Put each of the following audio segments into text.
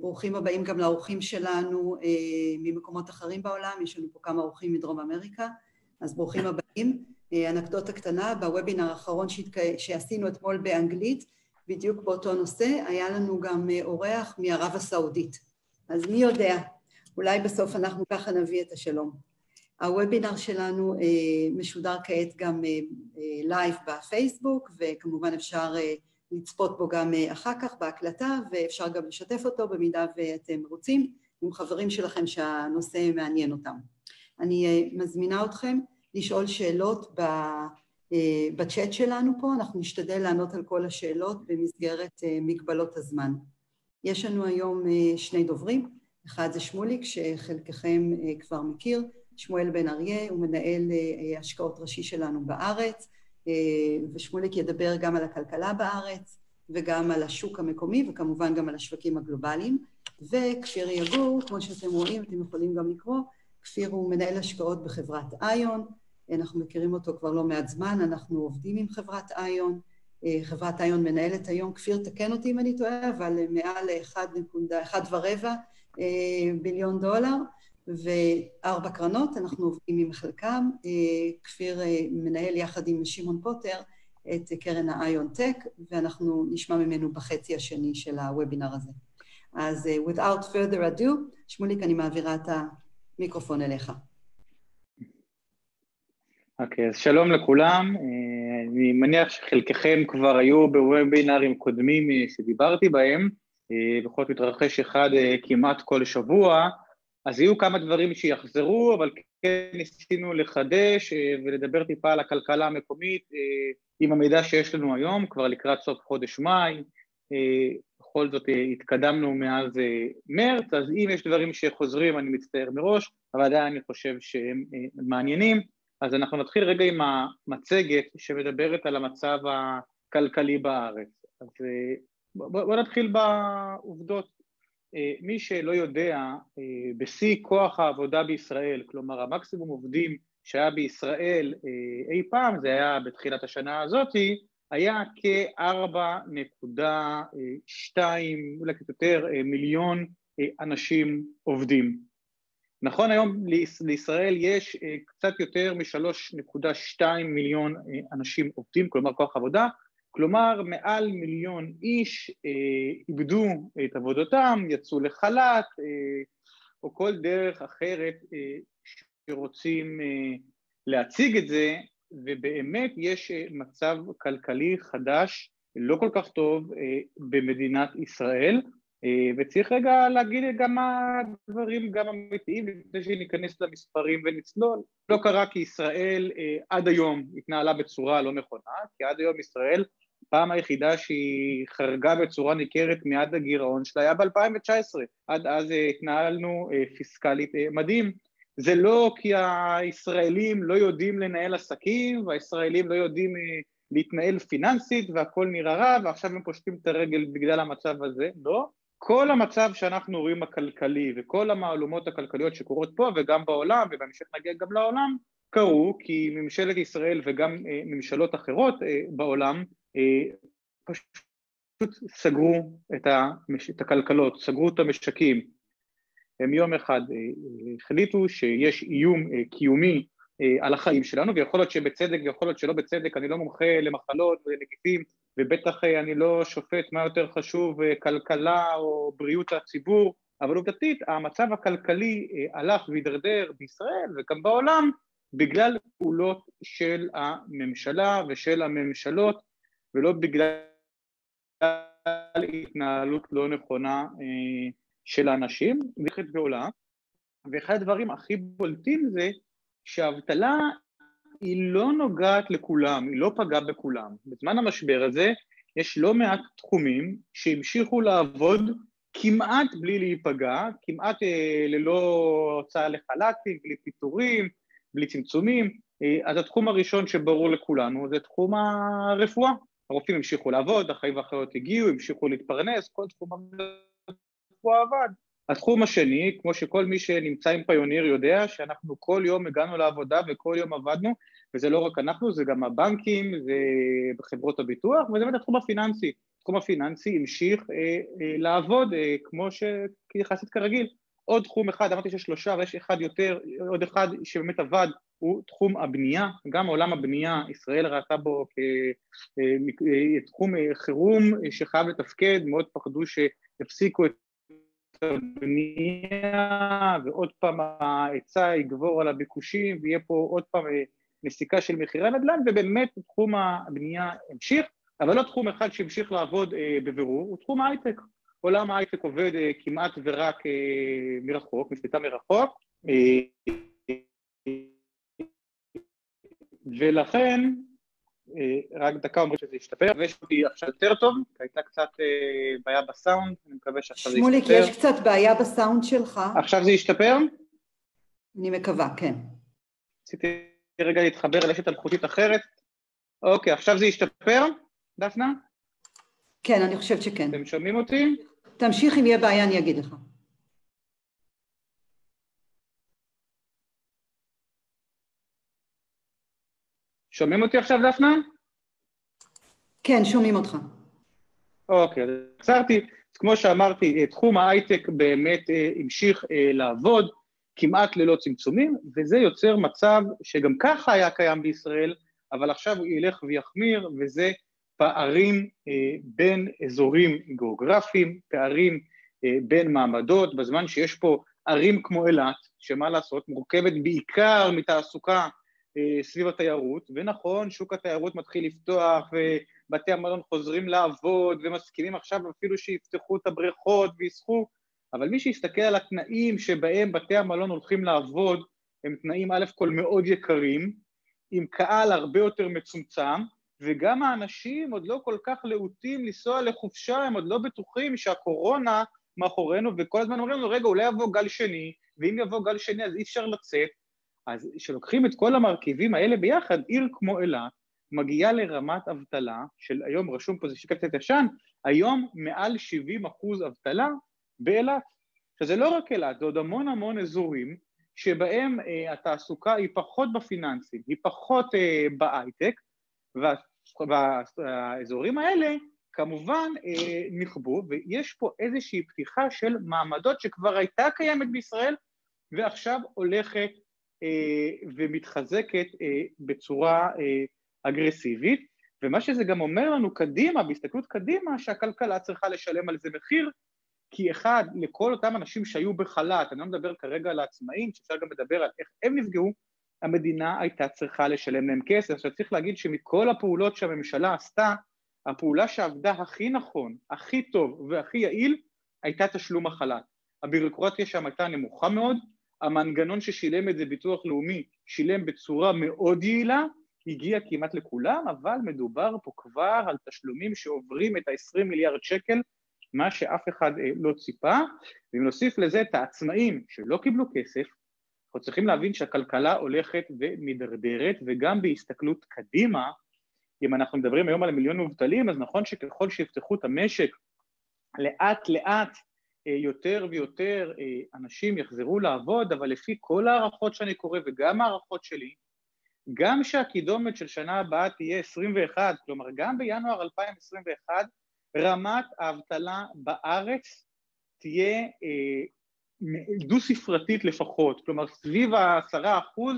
ברוכים הבאים גם לאורחים שלנו ממקומות אחרים בעולם, יש לנו פה כמה אורחים מדרום אמריקה, אז ברוכים הבאים. אנקדוטה קטנה, בוובינר האחרון שעשינו אתמול באנגלית, בדיוק באותו נושא, היה לנו גם אורח מערב הסעודית. אז מי יודע, אולי בסוף אנחנו ככה נביא את השלום. הוובינר שלנו משודר כעת גם לייב בפייסבוק, וכמובן אפשר לצפות בו גם אחר כך בהקלטה, ואפשר גם לשתף אותו במידה ואתם רוצים, עם חברים שלכם שהנושא מעניין אותם. אני מזמינה אתכם לשאול שאלות בצ'אט שלנו פה, אנחנו נשתדל לענות על כל השאלות במסגרת מגבלות הזמן. יש לנו היום שני דוברים, אחד זה שמוליק, שחלקכם כבר מכיר, שמואל בן אריה, הוא מנהל השקעות ראשי שלנו בארץ, ושמוליק ידבר גם על הכלכלה בארץ, וגם על השוק המקומי, וכמובן גם על השווקים הגלובליים. וכפיר יגור, כמו שאתם רואים, אתם יכולים גם לקרוא, כפיר הוא מנהל השקעות בחברת איון, אנחנו מכירים אותו כבר לא מעט זמן, אנחנו עובדים עם חברת איון, חברת איון מנהלת היום, כפיר תקן אותי אם אני טועה, אבל מעל 1.1 ורבע ביליון דולר, וארבע קרנות, אנחנו עובדים עם חלקם, כפיר מנהל יחד עם שמעון פוטר את קרן האיון טק, ואנחנו נשמע ממנו בחצי השני של הוובינר הזה. אז without further ado, שמוליק, אני מעבירה את המיקרופון אליך. אוקיי, אז שלום לכולם, אני מניח שחלקכם כבר היו בוובינרים קודמים שדיברתי בהם, בכל זאת מתרחש אחד כמעט כל שבוע, אז יהיו כמה דברים שיחזרו, אבל כן ניסינו לחדש ולדבר טיפה על הכלכלה המקומית עם המידע שיש לנו היום, כבר לקראת סוף חודש מאי, בכל זאת התקדמנו מאז מרץ, אז אם יש דברים שחוזרים אני מצטער מראש, אבל עדיין אני חושב שהם מעניינים, אז אנחנו נתחיל רגע עם המצגת שמדברת על המצב הכלכלי בארץ. אז בואו נתחיל בעובדות. מי שלא יודע, בשיא כוח העבודה בישראל, כלומר המקסימום עובדים שהיה בישראל אי פעם, זה היה בתחילת השנה הזאת, היה כ-4.2, אולי קצת יותר, מיליון אנשים עובדים. נכון, היום לישראל יש קצת יותר מ-3.2 מיליון אנשים עובדים, כלומר כוח עבודה, כלומר מעל מיליון איש איבדו את עבודתם, יצאו לחל"ת, או כל דרך אחרת שרוצים להציג את זה, ובאמת יש מצב כלכלי חדש, לא כל כך טוב במדינת ישראל, וצריך רגע להגיד גם מה הדברים גם אמיתיים לפני שניכנס למספרים ונצלול. לא קרה כי ישראל עד היום התנהלה בצורה לא נכונה, כי עד היום ישראל, פעם היחידה שהיא חרגה בצורה ניכרת מיעד הגירעון שלה היה ב-2019, עד אז התנהלנו פיסקלית מדהים. זה לא כי הישראלים לא יודעים לנהל עסקים, והישראלים לא יודעים להתנהל פיננסית והכל נראה רע, ועכשיו הם פושטים את הרגל בגלל המצב הזה, לא. כל המצב שאנחנו רואים הכלכלי וכל המהלומות הכלכליות שקורות פה וגם בעולם, ובהמשך נגיע גם לעולם, קרו כי ממשלת ישראל וגם ממשלות אחרות בעולם פשוט סגרו את הכלכלות, סגרו את המשקים. הם יום אחד החליטו שיש איום קיומי על החיים שלנו, ויכול להיות שבצדק ויכול להיות שלא בצדק, אני לא מומחה למחלות ולנגיפים, ובטח אני לא שופט מה יותר חשוב, כלכלה או בריאות הציבור, אבל עובדתית המצב הכלכלי הלך והידרדר בישראל וגם בעולם בגלל פעולות של הממשלה ושל הממשלות ולא בגלל התנהלות לא נכונה של האנשים, ואחד הדברים הכי בולטים זה שהאבטלה היא לא נוגעת לכולם, היא לא פגעה בכולם. בזמן המשבר הזה יש לא מעט תחומים שהמשיכו לעבוד כמעט בלי להיפגע, כמעט ללא הוצאה לחל"תים, בלי פיטורים, בלי צמצומים. אז התחום הראשון שברור לכולנו זה תחום הרפואה. הרופאים המשיכו לעבוד, אחים ואחיות הגיעו, המשיכו להתפרנס, כל תחום הרפואה עבד. התחום השני, כמו שכל מי שנמצא עם פיוניר יודע, שאנחנו כל יום הגענו לעבודה וכל יום עבדנו, וזה לא רק אנחנו, זה גם הבנקים, זה חברות הביטוח, וזה באמת התחום הפיננסי. התחום הפיננסי המשיך לעבוד כמו שיחסית כרגיל. עוד תחום אחד, אמרתי שיש שלושה ויש אחד יותר, עוד אחד שבאמת עבד הוא תחום הבנייה, גם עולם הבנייה, ישראל ראתה בו כתחום חירום שחייב לתפקד, מאוד פחדו שיפסיקו את הבנייה ועוד פעם ההיצע יגבור על הביקושים ויהיה פה עוד פעם נסיקה של מחירי נדל"ן ובאמת תחום הבנייה המשיך, אבל לא תחום אחד שהמשיך לעבוד בבירור, הוא תחום ההייטק. עולם ההייטק עובד כמעט ורק מרחוק, משליטה מרחוק, ולכן, רק דקה אומרים שזה ישתפר, ויש אותי עכשיו יותר טוב, כי הייתה קצת בעיה בסאונד, אני מקווה שעכשיו זה ישתפר. שמוליק, יש קצת בעיה בסאונד שלך. עכשיו זה ישתפר? אני מקווה, כן. רציתי רגע להתחבר לרשת אלחוטית אחרת. אוקיי, עכשיו זה ישתפר, דפנה? כן, אני חושבת שכן. אתם שומעים אותי? תמשיך, אם יהיה בעיה אני אגיד לך. שומעים אותי עכשיו, דפנה? כן, שומעים אותך. אוקיי, אז עצרתי. כמו שאמרתי, תחום ההייטק באמת המשיך לעבוד כמעט ללא צמצומים, וזה יוצר מצב שגם ככה היה קיים בישראל, אבל עכשיו הוא ילך ויחמיר, וזה פערים בין אזורים גיאוגרפיים, פערים בין מעמדות, בזמן שיש פה ערים כמו אילת, שמה לעשות, מורכבת בעיקר מתעסוקה סביב התיירות, ונכון, שוק התיירות מתחיל לפתוח, ובתי המלון חוזרים לעבוד, ומסכימים עכשיו אפילו שיפתחו את הבריכות ויסחו, אבל מי שיסתכל על התנאים שבהם בתי המלון הולכים לעבוד, הם תנאים א' כל מאוד יקרים, עם קהל הרבה יותר מצומצם, וגם האנשים עוד לא כל כך להוטים לנסוע לחופשה, הם עוד לא בטוחים שהקורונה מאחורינו, וכל הזמן אומרים לנו, רגע, אולי יבוא גל שני, ואם יבוא גל שני אז אי אפשר לצאת, אז כשלוקחים את כל המרכיבים האלה ביחד, עיר כמו אילת מגיעה לרמת אבטלה, של היום רשום פה, זה שקף קצת ישן, היום מעל 70 אחוז אבטלה באילת. עכשיו זה לא רק אילת, זה עוד המון המון אזורים שבהם אה, התעסוקה היא פחות בפיננסים, היא פחות אה, בהייטק, וה, והאזורים האלה כמובן אה, נכבו, ויש פה איזושהי פתיחה של מעמדות שכבר הייתה קיימת בישראל ועכשיו הולכת ומתחזקת בצורה אגרסיבית, ומה שזה גם אומר לנו קדימה, בהסתכלות קדימה, שהכלכלה צריכה לשלם על זה מחיר, כי אחד, לכל אותם אנשים שהיו בחל"ת, אני לא מדבר כרגע על העצמאים, שאפשר גם לדבר על איך הם נפגעו, המדינה הייתה צריכה לשלם להם כסף. עכשיו צריך להגיד שמכל הפעולות שהממשלה עשתה, הפעולה שעבדה הכי נכון, הכי טוב והכי יעיל, הייתה תשלום החל"ת. הבירוקרטיה שם הייתה נמוכה מאוד, המנגנון ששילם את זה ביטוח לאומי שילם בצורה מאוד יעילה, הגיע כמעט לכולם, אבל מדובר פה כבר על תשלומים שעוברים את ה-20 מיליארד שקל, מה שאף אחד לא ציפה, ואם נוסיף לזה את העצמאים שלא קיבלו כסף, אנחנו צריכים להבין שהכלכלה הולכת ומדרדרת, וגם בהסתכלות קדימה, אם אנחנו מדברים היום על מיליון מובטלים, אז נכון שככל שיפתחו את המשק, לאט לאט יותר ויותר אנשים יחזרו לעבוד, אבל לפי כל ההערכות שאני קורא וגם ההערכות שלי, גם שהקידומת של שנה הבאה תהיה 21, כלומר גם בינואר 2021, רמת האבטלה בארץ תהיה אה, דו-ספרתית לפחות, כלומר סביב העשרה אחוז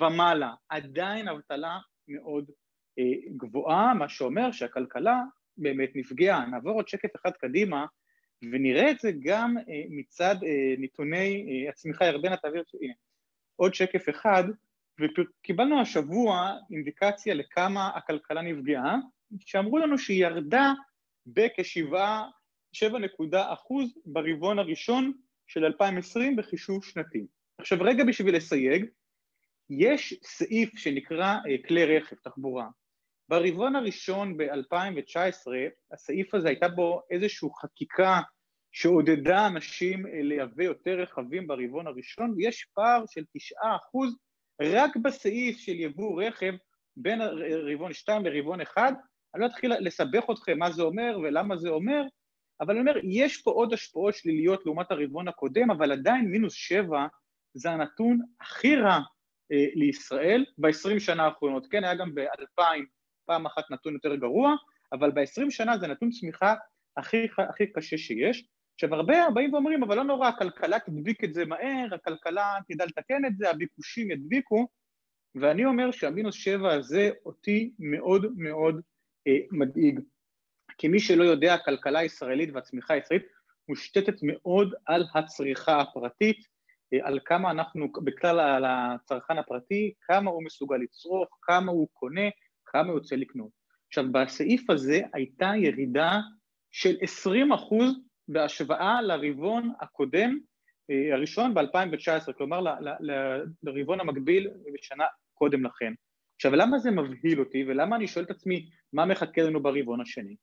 ומעלה, עדיין אבטלה מאוד אה, גבוהה, מה שאומר שהכלכלה באמת נפגעה. נעבור עוד שקף אחד קדימה, ונראה את זה גם אה, מצד אה, נתוני אה, הצמיחה. ירדנה, תעביר, הנה, עוד שקף אחד, וקיבלנו השבוע אינדיקציה לכמה הכלכלה נפגעה, שאמרו לנו שהיא ירדה בכשבעה, שבע נקודה אחוז ברבעון הראשון של 2020 בחישוב שנתי. עכשיו רגע בשביל לסייג, יש סעיף שנקרא כלי רכב, תחבורה. ברבעון הראשון ב-2019, הסעיף הזה הייתה בו איזושהי חקיקה שעודדה אנשים לייבא יותר רכבים ברבעון הראשון, ויש פער של תשעה אחוז רק בסעיף של יבוא רכב בין רבעון 2 לרבעון 1, אני לא אתחיל לסבך אתכם מה זה אומר ולמה זה אומר, אבל אני אומר, יש פה עוד השפעות שליליות לעומת הרבעון הקודם, אבל עדיין מינוס 7 זה הנתון הכי רע אה, לישראל ב-20 שנה האחרונות. כן, היה גם ב-2000 פעם אחת נתון יותר גרוע, אבל ב-20 שנה זה נתון צמיחה הכי, הכי קשה שיש. עכשיו הרבה באים ואומרים, אבל לא נורא, הכלכלה תדביק את זה מהר, הכלכלה תדע לתקן את זה, הביקושים ידביקו, ואני אומר שהמינוס שבע הזה אותי מאוד מאוד אה, מדאיג. כי מי שלא יודע, הכלכלה הישראלית והצמיחה הישראלית מושתתת מאוד על הצריכה הפרטית, אה, על כמה אנחנו, בכלל על הצרכן הפרטי, כמה הוא מסוגל לצרוך, כמה הוא קונה, כמה יוצא לקנות. עכשיו, בסעיף הזה הייתה ירידה של 20 אחוז בהשוואה לרבעון הקודם, אה, הראשון ב-2019, כלומר לרבעון המקביל בשנה קודם לכן. עכשיו, למה זה מבהיל אותי ולמה אני שואל את עצמי מה מחכה לנו ברבעון השני?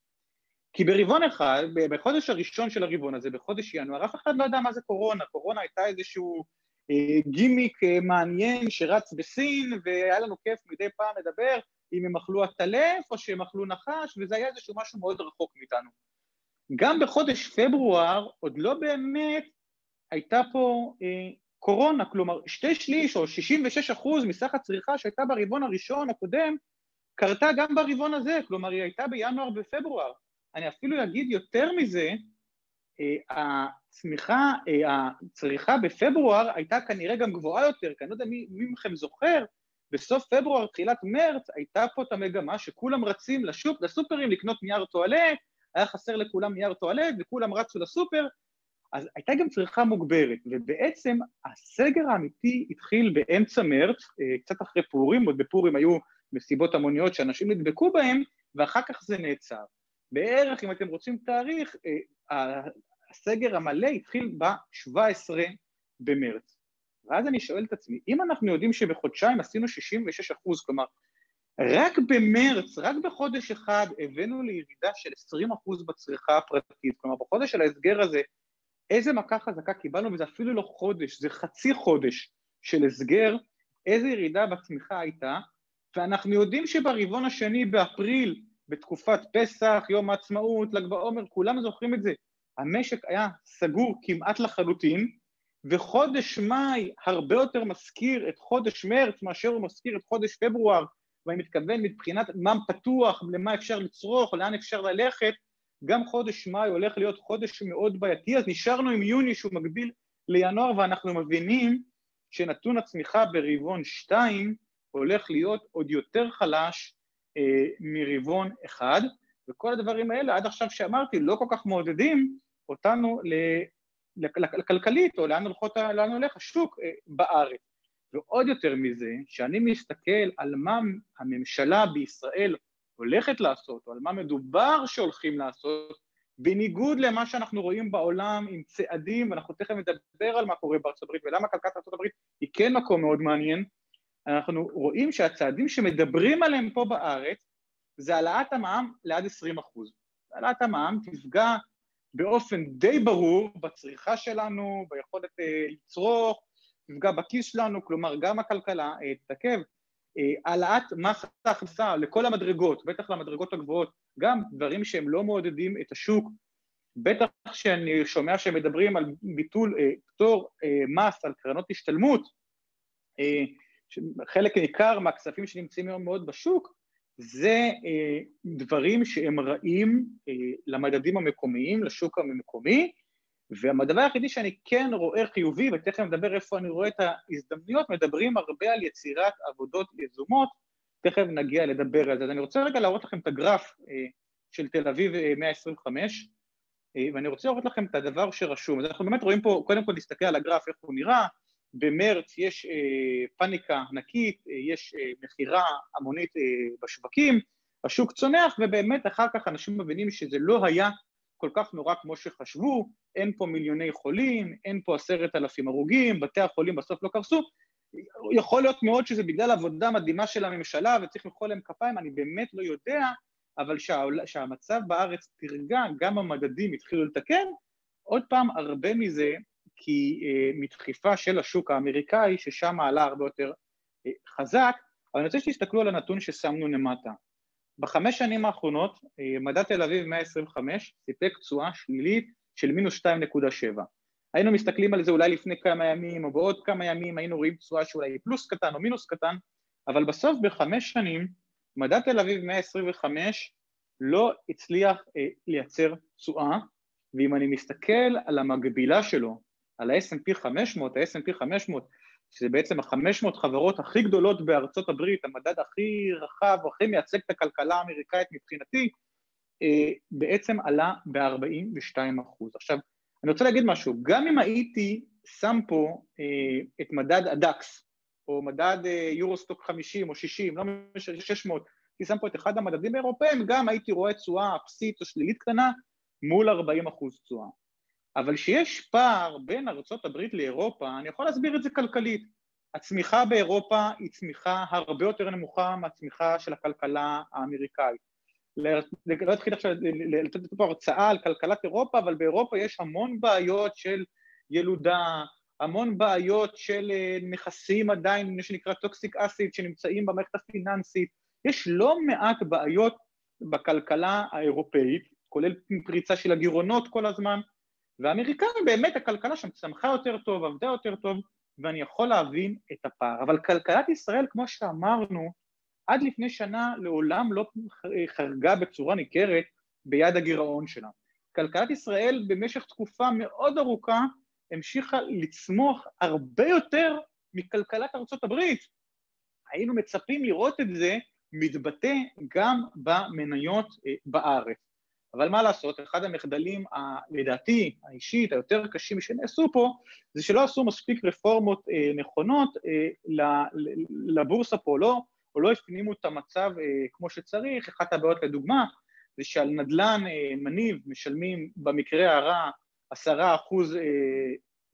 כי ברבעון אחד, בחודש הראשון של הרבעון הזה, בחודש ינואר, אף אחד לא ידע מה זה קורונה. קורונה הייתה איזשהו אה, גימיק אה, מעניין שרץ בסין, והיה לנו כיף מדי פעם לדבר אם הם אכלו עטלף או שהם אכלו נחש, וזה היה איזשהו משהו מאוד רחוק מאיתנו. גם בחודש פברואר עוד לא באמת הייתה פה אה, קורונה, כלומר שתי שליש או 66 אחוז מסך הצריכה שהייתה ברבעון הראשון הקודם, קרתה גם ברבעון הזה, כלומר היא הייתה בינואר ובפברואר. אני אפילו אגיד יותר מזה, אה, הצמיחה, אה, הצריכה בפברואר הייתה כנראה גם גבוהה יותר, כי אני לא יודע מי, מי מכם זוכר, בסוף פברואר, תחילת מרץ, הייתה פה את המגמה שכולם רצים לשוק, לסופרים לקנות נייר טואלט, היה חסר לכולם נייר טואלט וכולם רצו לסופר, אז הייתה גם צריכה מוגברת, ובעצם הסגר האמיתי התחיל באמצע מרץ, אה, קצת אחרי פורים, עוד בפורים היו מסיבות המוניות שאנשים נדבקו בהם, ואחר כך זה נעצר. בערך, אם אתם רוצים תאריך, אה, הסגר המלא התחיל ב-17 במרץ. ואז אני שואל את עצמי, אם אנחנו יודעים שבחודשיים עשינו 66 אחוז, כלומר, רק במרץ, רק בחודש אחד, הבאנו לירידה של 20 אחוז בצריכה הפרטית, כלומר, בחודש של ההסגר הזה, איזה מכה חזקה קיבלנו, וזה אפילו לא חודש, זה חצי חודש של הסגר, איזה ירידה בצמיחה הייתה, ואנחנו יודעים שברבעון השני, באפריל, בתקופת פסח, יום העצמאות, ל"ג בעומר, כולם זוכרים את זה, המשק היה סגור כמעט לחלוטין, וחודש מאי הרבה יותר מזכיר את חודש מרץ מאשר הוא מזכיר את חודש פברואר, ואני מתכוון מבחינת מה פתוח, למה אפשר לצרוך, לאן אפשר ללכת, גם חודש מאי הולך להיות חודש מאוד בעייתי, אז נשארנו עם יוני שהוא מקביל לינואר, ואנחנו מבינים שנתון הצמיחה ברבעון 2 הולך להיות עוד יותר חלש אה, מרבעון אחד, וכל הדברים האלה עד עכשיו שאמרתי לא כל כך מעודדים אותנו לכלכלית, או לאן, הולכות, לאן הולך השוק אה, בארץ. ועוד יותר מזה, שאני מסתכל על מה הממשלה בישראל הולכת לעשות, או על מה מדובר שהולכים לעשות, בניגוד למה שאנחנו רואים בעולם עם צעדים, ואנחנו תכף נדבר על מה קורה בארצות הברית ולמה כלכלת ארצות הברית היא כן מקום מאוד מעניין, אנחנו רואים שהצעדים שמדברים עליהם פה בארץ זה העלאת המע"מ לעד 20 אחוז. העלאת המע"מ תפגע באופן די ברור בצריכה שלנו, ביכולת אה, לצרוך, תפגע בכיס שלנו, כלומר גם הכלכלה אה, תתעכב. אה, העלאת מס ההכנסה לכל המדרגות, בטח למדרגות הגבוהות, גם דברים שהם לא מעודדים את השוק, בטח שאני שומע שמדברים על ביטול אה, פטור אה, מס על קרנות השתלמות, אה, חלק ניכר מהכספים שנמצאים היום מאוד בשוק, זה אה, דברים שהם רעים אה, למדדים המקומיים, לשוק המקומי, והדבר היחידי שאני כן רואה חיובי, ותכף נדבר איפה אני רואה את ההזדמנויות, מדברים הרבה על יצירת עבודות יזומות, תכף נגיע לדבר על זה. אז אני רוצה רגע להראות לכם את הגרף אה, של תל אביב 125, אה, אה, ואני רוצה להראות לכם את הדבר שרשום. אז אנחנו באמת רואים פה, קודם כל נסתכל על הגרף, איך הוא נראה, במרץ יש אה, פאניקה ענקית, אה, יש אה, מכירה המונית אה, בשווקים, השוק צונח, ובאמת אחר כך אנשים מבינים שזה לא היה כל כך נורא כמו שחשבו, אין פה מיליוני חולים, אין פה עשרת אלפים הרוגים, בתי החולים בסוף לא קרסו. יכול להיות מאוד שזה בגלל עבודה מדהימה של הממשלה וצריך למחוא להם כפיים, אני באמת לא יודע, אבל שה, שהמצב בארץ תרגע, גם המדדים התחילו לתקן, עוד פעם, הרבה מזה כי אה, מדחיפה של השוק האמריקאי, ששם עלה הרבה יותר אה, חזק, אבל אני רוצה שתסתכלו על הנתון ששמנו למטה. בחמש שנים האחרונות, אה, מדד תל אביב 125 סיפק תשואה שלילית של מינוס 2.7. היינו מסתכלים על זה אולי לפני כמה ימים, או בעוד כמה ימים היינו רואים תשואה שאולי פלוס קטן או מינוס קטן, אבל בסוף בחמש שנים, מדד תל אביב 125 לא הצליח אה, לייצר תשואה, ואם אני מסתכל על המקבילה שלו, על ה-S&P 500, ה-S&P 500, שזה בעצם ה-500 חברות הכי גדולות בארצות הברית, המדד הכי רחב, הכי מייצג את הכלכלה האמריקאית מבחינתי, אה, בעצם עלה ב-42 אחוז. עכשיו, אני רוצה להגיד משהו, גם אם הייתי שם פה אה, את מדד הדקס, או מדד אה, יורוסטוק 50 או 60, לא משנה, 600, הייתי שם פה את אחד המדדים האירופאים, גם הייתי רואה תשואה אפסית או שלילית קטנה מול 40 אחוז תשואה. אבל שיש פער בין ארה"ב לאירופה, אני יכול להסביר את זה כלכלית. הצמיחה באירופה היא צמיחה הרבה יותר נמוכה מהצמיחה של הכלכלה האמריקאית. לא אתחיל עכשיו לתת פה הרצאה על כלכלת אירופה, אבל באירופה יש המון בעיות של ילודה, המון בעיות של אה, נכסים עדיין, מה שנקרא טוקסיק אסיד, שנמצאים במערכת הפיננסית. יש לא מעט בעיות בכלכלה האירופאית, כולל פריצה של הגירעונות כל הזמן, והאמריקאים באמת הכלכלה שם צמחה יותר טוב, עבדה יותר טוב, ואני יכול להבין את הפער. אבל כלכלת ישראל, כמו שאמרנו, עד לפני שנה לעולם לא חרגה בצורה ניכרת ביד הגירעון שלה. כלכלת ישראל במשך תקופה מאוד ארוכה המשיכה לצמוח הרבה יותר מכלכלת ארצות הברית. היינו מצפים לראות את זה מתבטא גם במניות אה, בארץ. אבל מה לעשות, אחד המחדלים, ה, לדעתי, האישית, היותר קשים שנעשו פה, זה שלא עשו מספיק רפורמות אה, נכונות אה, לבורסה פה, לא, או לא הפנימו את המצב אה, כמו שצריך. אחת הבעיות לדוגמה, זה שעל נדל"ן אה, מניב משלמים במקרה הרע עשרה אחוז אה,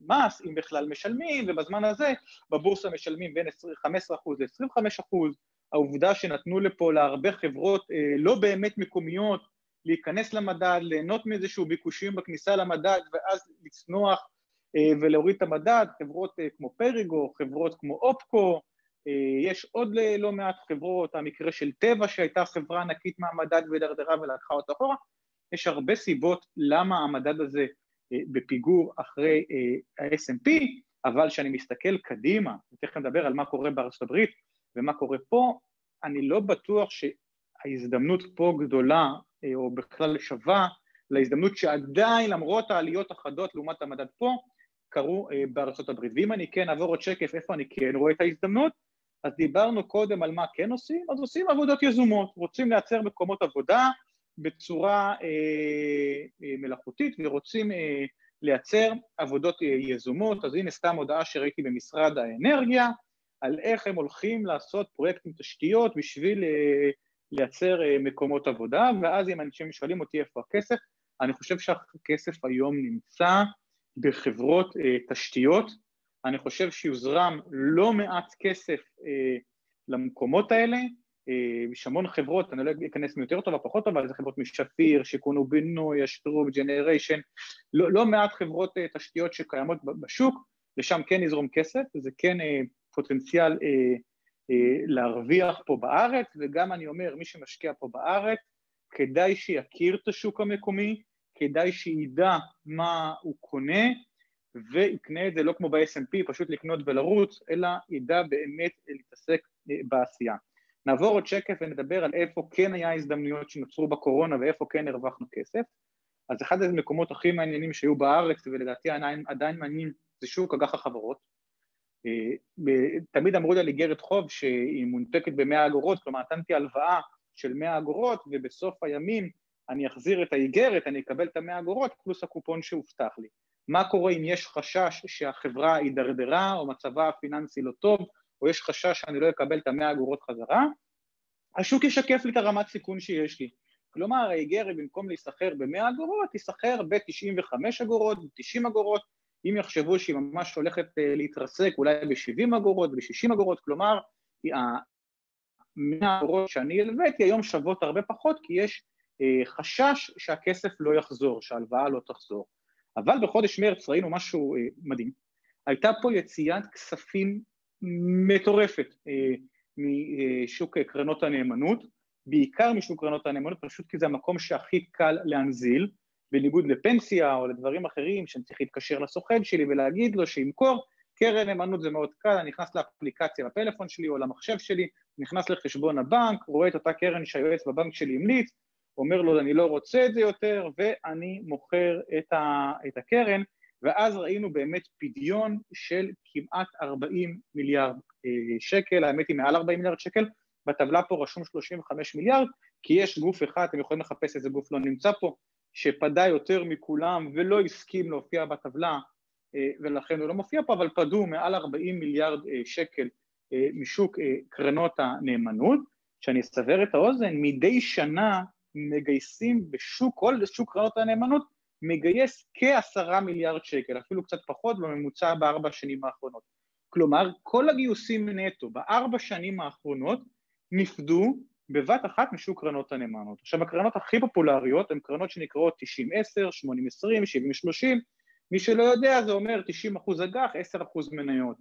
מס, אם בכלל משלמים, ובזמן הזה בבורסה משלמים בין 15 אחוז ל-25 אחוז. העובדה שנתנו לפה להרבה חברות אה, לא באמת מקומיות להיכנס למדד, ליהנות מאיזשהו ביקושים בכניסה למדד ואז לצנוח אה, ולהוריד את המדד, חברות אה, כמו פריגו, חברות כמו אופקו, אה, יש עוד לא מעט חברות, המקרה של טבע שהייתה חברה ענקית מהמדד ודרדרה ולקחה אותה אחורה, יש הרבה סיבות למה המדד הזה בפיגור אחרי ה-S&P, אבל כשאני מסתכל קדימה, ותכף נדבר על מה קורה בארצות הברית ומה קורה פה, אני לא בטוח שההזדמנות פה גדולה אה, או בכלל שווה להזדמנות שעדיין למרות העליות החדות לעומת המדד פה קרו אה, בארצות הברית. ואם אני כן אעבור עוד שקף איפה אני כן רואה את ההזדמנות, אז דיברנו קודם על מה כן עושים, אז עושים עבודות יזומות, רוצים לייצר מקומות עבודה בצורה אה, אה, מלאכותית ורוצים אה, לייצר עבודות אה, יזומות, אז הנה סתם הודעה שראיתי במשרד האנרגיה על איך הם הולכים לעשות פרויקטים תשתיות בשביל אה, לייצר אה, מקומות עבודה, ואז אם אנשים שואלים אותי איפה הכסף, אני חושב שהכסף היום נמצא בחברות אה, תשתיות, אני חושב שיוזרם לא מעט כסף אה, למקומות האלה, יש המון חברות, אני לא אכנס מיותר טוב או פחות טוב, אבל זה חברות משפיר, שיכון ובינוי, אשטרוב, ג'נריישן, לא, לא מעט חברות תשתיות שקיימות בשוק, ושם כן יזרום כסף, וזה כן פוטנציאל להרוויח פה בארץ, וגם אני אומר, מי שמשקיע פה בארץ, כדאי שיכיר את השוק המקומי, כדאי שידע מה הוא קונה, ויקנה את זה לא כמו ב-S&P, פשוט לקנות ולרוץ, אלא ידע באמת להתעסק אה, בעשייה. נעבור עוד שקף ונדבר על איפה כן היה הזדמנויות שנוצרו בקורונה ואיפה כן הרווחנו כסף. אז אחד המקומות הכי מעניינים שהיו בארץ, ולדעתי עדיין, מעניין, זה שוק אג"ח החברות. אה, תמיד אמרו לי על איגרת חוב שהיא מונפקת ב-100 אגורות, כלומר נתנתי הלוואה של 100 אגורות ובסוף הימים אני אחזיר את האיגרת, אני אקבל את ה-100 אגורות פלוס הקופון שהובטח לי. מה קורה אם יש חשש שהחברה הידרדרה או מצבה הפיננסי לא טוב, או יש חשש שאני לא אקבל את ה-100 אגורות חזרה? השוק ישקף לי את הרמת סיכון שיש לי. כלומר, האיגרת במקום להיסחר ב-100 אגורות, תיסחר ב-95 אגורות, ב-90 אגורות, אם יחשבו שהיא ממש הולכת אה, להתרסק אולי ב-70 אגורות, ב-60 אגורות, כלומר, ה-100 אגורות שאני הלוויתי היום שוות הרבה פחות, כי יש אה, חשש שהכסף לא יחזור, שההלוואה לא תחזור. אבל בחודש מרץ ראינו משהו אה, מדהים. הייתה פה יציאת כספים מטורפת משוק קרנות הנאמנות, בעיקר משוק קרנות הנאמנות, פשוט כי זה המקום שהכי קל להנזיל, בניגוד לפנסיה או לדברים אחרים שאני צריך להתקשר לסוכן שלי ולהגיד לו שימכור, קרן נאמנות זה מאוד קל, אני נכנס לאפליקציה לפלאפון שלי או למחשב שלי, נכנס לחשבון הבנק, רואה את אותה קרן שהיועץ בבנק שלי המליץ, אומר לו אני לא רוצה את זה יותר ואני מוכר את, ה, את הקרן ואז ראינו באמת פדיון של כמעט 40 מיליארד אה, שקל, האמת היא מעל 40 מיליארד שקל, בטבלה פה רשום 35 מיליארד, כי יש גוף אחד, אתם יכולים לחפש איזה גוף לא נמצא פה, שפדה יותר מכולם ולא הסכים להופיע בטבלה אה, ולכן הוא לא מופיע פה, אבל פדו מעל 40 מיליארד אה, שקל משוק קרנות הנאמנות. שאני אסבר את האוזן, מדי שנה מגייסים בשוק, כל שוק קרנות הנאמנות מגייס כעשרה מיליארד שקל, אפילו קצת פחות בממוצע בארבע השנים האחרונות. כלומר, כל הגיוסים נטו בארבע שנים האחרונות נפדו בבת אחת משוק קרנות הנאמנות. עכשיו, הקרנות הכי פופולריות הן קרנות שנקראות 90-10, 80-20, 70-30, מי שלא יודע זה אומר 90 אחוז אג"ח, 10 אחוז מניות,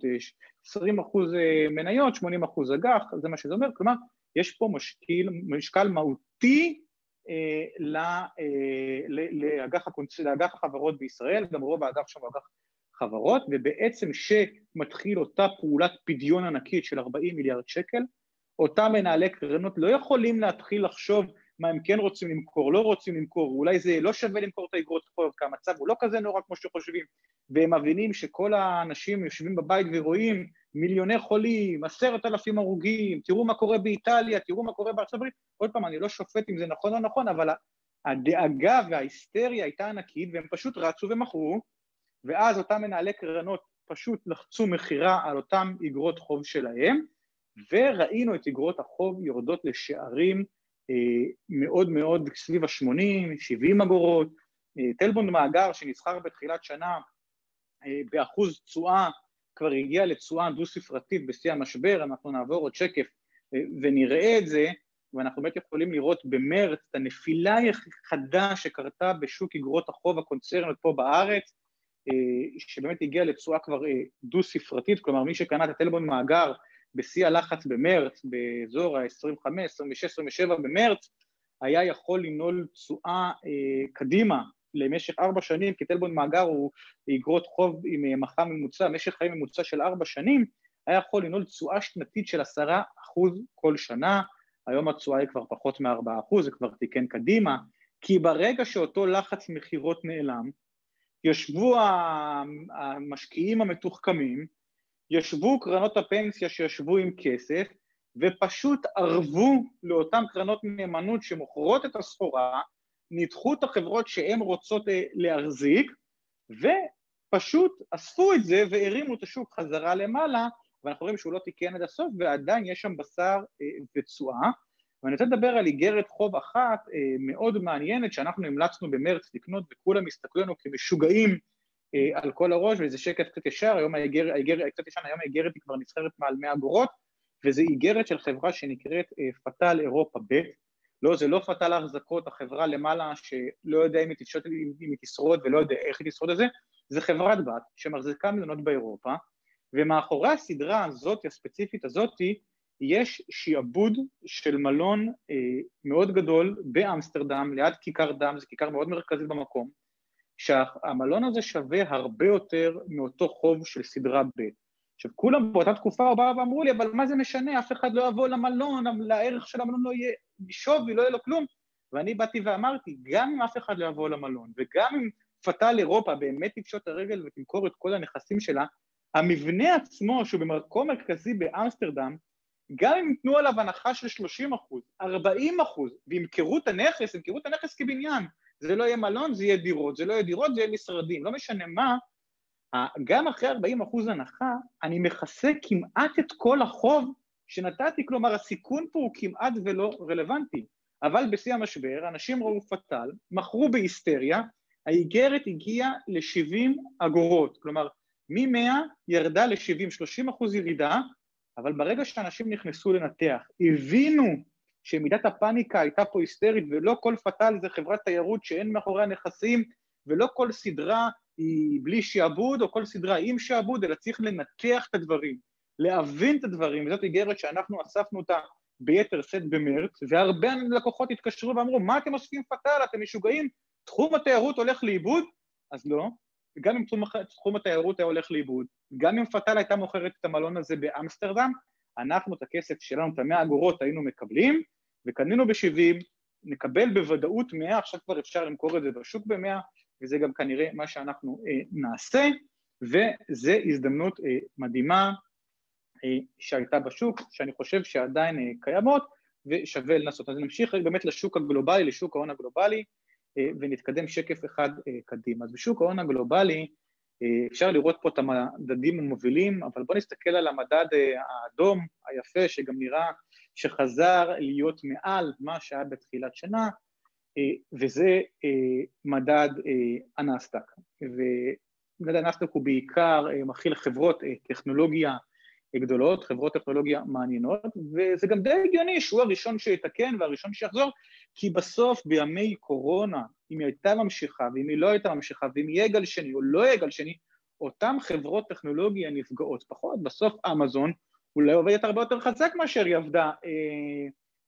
20 אחוז אה, מניות, 80 אחוז אג"ח, זה מה שזה אומר, כלומר יש פה משקיל, משקל מהותי אה, אה, לאג"ח, הקונצ... לאג"ח החברות בישראל, גם רוב האג"ח שם הוא אג"ח חברות, ובעצם שמתחיל אותה פעולת פדיון ענקית של 40 מיליארד שקל, אותם מנהלי קרנות לא יכולים להתחיל לחשוב מה הם כן רוצים למכור, לא רוצים למכור, אולי זה לא שווה למכור את האגרות חוב, כי המצב הוא לא כזה נורא כמו שחושבים, והם מבינים שכל האנשים יושבים בבית ורואים מיליוני חולים, עשרת אלפים הרוגים, תראו מה קורה באיטליה, תראו מה קורה בארצות הברית, עוד פעם, אני לא שופט אם זה נכון או נכון, אבל הדאגה וההיסטריה הייתה ענקית, והם פשוט רצו ומכרו, ואז אותם מנהלי קרנות פשוט לחצו מכירה על אותם אגרות חוב שלהם, וראינו את אגרות החוב יורדות לשערים אה, מאוד מאוד סביב ה-80, 70 אגורות, אה, טלבון מאגר שנסחר בתחילת שנה אה, באחוז תשואה כבר הגיע לתשואה דו-ספרתית בשיא המשבר, אנחנו נעבור עוד שקף ונראה את זה, ואנחנו באמת יכולים לראות במרץ את הנפילה החדה שקרתה בשוק אגרות החוב הקונצרניות פה בארץ, שבאמת הגיעה לתשואה כבר דו-ספרתית, כלומר מי שקנה את הטלבון מאגר בשיא הלחץ במרץ, באזור ה-25, 26, 27 במרץ, היה יכול לנעול תשואה אה, קדימה למשך ארבע שנים, כי טלבון מאגר הוא אגרות חוב עם אה, מחר ממוצע, משך חיים ממוצע של ארבע שנים, היה יכול לנעול תשואה שנתית של עשרה אחוז כל שנה, היום התשואה היא כבר פחות מארבעה אחוז, זה כבר תיקן קדימה, כי ברגע שאותו לחץ מכירות נעלם, ישבו המשקיעים המתוחכמים, ישבו קרנות הפנסיה שישבו עם כסף ופשוט ערבו לאותן קרנות נאמנות שמוכרות את הסחורה, ניתחו את החברות שהן רוצות אה, להחזיק ופשוט אספו את זה והרימו את השוק חזרה למעלה ואנחנו רואים שהוא לא תיקן עד הסוף ועדיין יש שם בשר אה, ותשואה. ואני רוצה לדבר על איגרת חוב אחת אה, מאוד מעניינת שאנחנו המלצנו במרץ לקנות וכולם הסתכלו לנו כמשוגעים על כל הראש, וזה שקף קצת ישר, היום האיגרת, קצת ישן, היום האיגרת היא כבר נסחרת מעל 100 אגורות, וזו איגרת של חברה שנקראת אה, פתאל אירופה ב', לא, זה לא פתאל ההחזקות, החברה למעלה שלא יודע אם היא, תשעות, אם היא תשרוד ולא יודע איך היא תשרוד את זה, זה חברת בת שמחזיקה מלונות באירופה, ומאחורי הסדרה הזאת, הספציפית הזאתי, יש שיעבוד של מלון אה, מאוד גדול באמסטרדם, ליד כיכר דם, זו כיכר מאוד מרכזית במקום, שהמלון הזה שווה הרבה יותר מאותו חוב של סדרה ב'. עכשיו, כולם באותה תקופה באו ואמרו לי, אבל מה זה משנה, אף אחד לא יבוא למלון, לערך של המלון לא יהיה שווי, לא יהיה לו כלום. ואני באתי ואמרתי, גם אם אף אחד לא יבוא למלון, וגם אם פתאל אירופה באמת תפשוט את הרגל ותמכור את כל הנכסים שלה, המבנה עצמו, שהוא במקום מרכזי באמסטרדם, גם אם יתנו עליו הנחה של 30 אחוז, 40 אחוז, וימכרו את הנכס, ימכרו את הנכס כבניין, זה לא יהיה מלון, זה יהיה דירות, זה לא יהיה דירות, זה יהיה משרדים, לא משנה מה, גם אחרי 40 אחוז הנחה, אני מכסה כמעט את כל החוב שנתתי, כלומר הסיכון פה הוא כמעט ולא רלוונטי. אבל בשיא המשבר, אנשים ראו פטל, מכרו בהיסטריה, האיגרת הגיעה ל-70 אגורות, כלומר מ-100 ירדה ל-70, 30 אחוז ירידה, אבל ברגע שאנשים נכנסו לנתח, הבינו שמידת הפאניקה הייתה פה היסטרית ולא כל פטל זה חברת תיירות שאין מאחוריה נכסים ולא כל סדרה היא בלי שעבוד או כל סדרה עם שעבוד, אלא צריך לנתח את הדברים, להבין את הדברים, וזאת איגרת שאנחנו אספנו אותה ביתר שאת במרץ, והרבה לקוחות התקשרו ואמרו, מה אתם אוספים פטל, אתם משוגעים, תחום התיירות הולך לאיבוד? אז לא, גם אם תחום, תחום התיירות היה הולך לאיבוד, גם אם פטל הייתה מוכרת את המלון הזה באמסטרדם, אנחנו את הכסף שלנו, את המאה אגורות היינו מקבלים, וקנינו ב-70, נקבל בוודאות 100, עכשיו כבר אפשר למכור את זה בשוק ב-100, וזה גם כנראה מה שאנחנו אה, נעשה, וזו הזדמנות אה, מדהימה אה, שהייתה בשוק, שאני חושב שעדיין אה, קיימות, ושווה לנסות. אז נמשיך באמת לשוק הגלובלי, לשוק ההון הגלובלי, אה, ונתקדם שקף אחד אה, קדימה. אז בשוק ההון הגלובלי, אה, אפשר לראות פה את המדדים המובילים, אבל בואו נסתכל על המדד אה, האדום היפה, שגם נראה שחזר להיות מעל מה שהיה בתחילת שנה, אה, וזה מדד הנסדק. ומדד הנסדק הוא בעיקר מכיל חברות טכנולוגיה גדולות, חברות טכנולוגיה מעניינות, וזה גם די הגיוני שהוא הראשון שיתקן והראשון שיחזור, כי בסוף בימי קורונה, אם היא הייתה ממשיכה ואם היא לא הייתה ממשיכה ואם יהיה גל שני או לא יהיה גל שני, אותן חברות טכנולוגיה נפגעות פחות, בסוף אמזון אולי עובדת הרבה יותר חזק מאשר היא עבדה אה,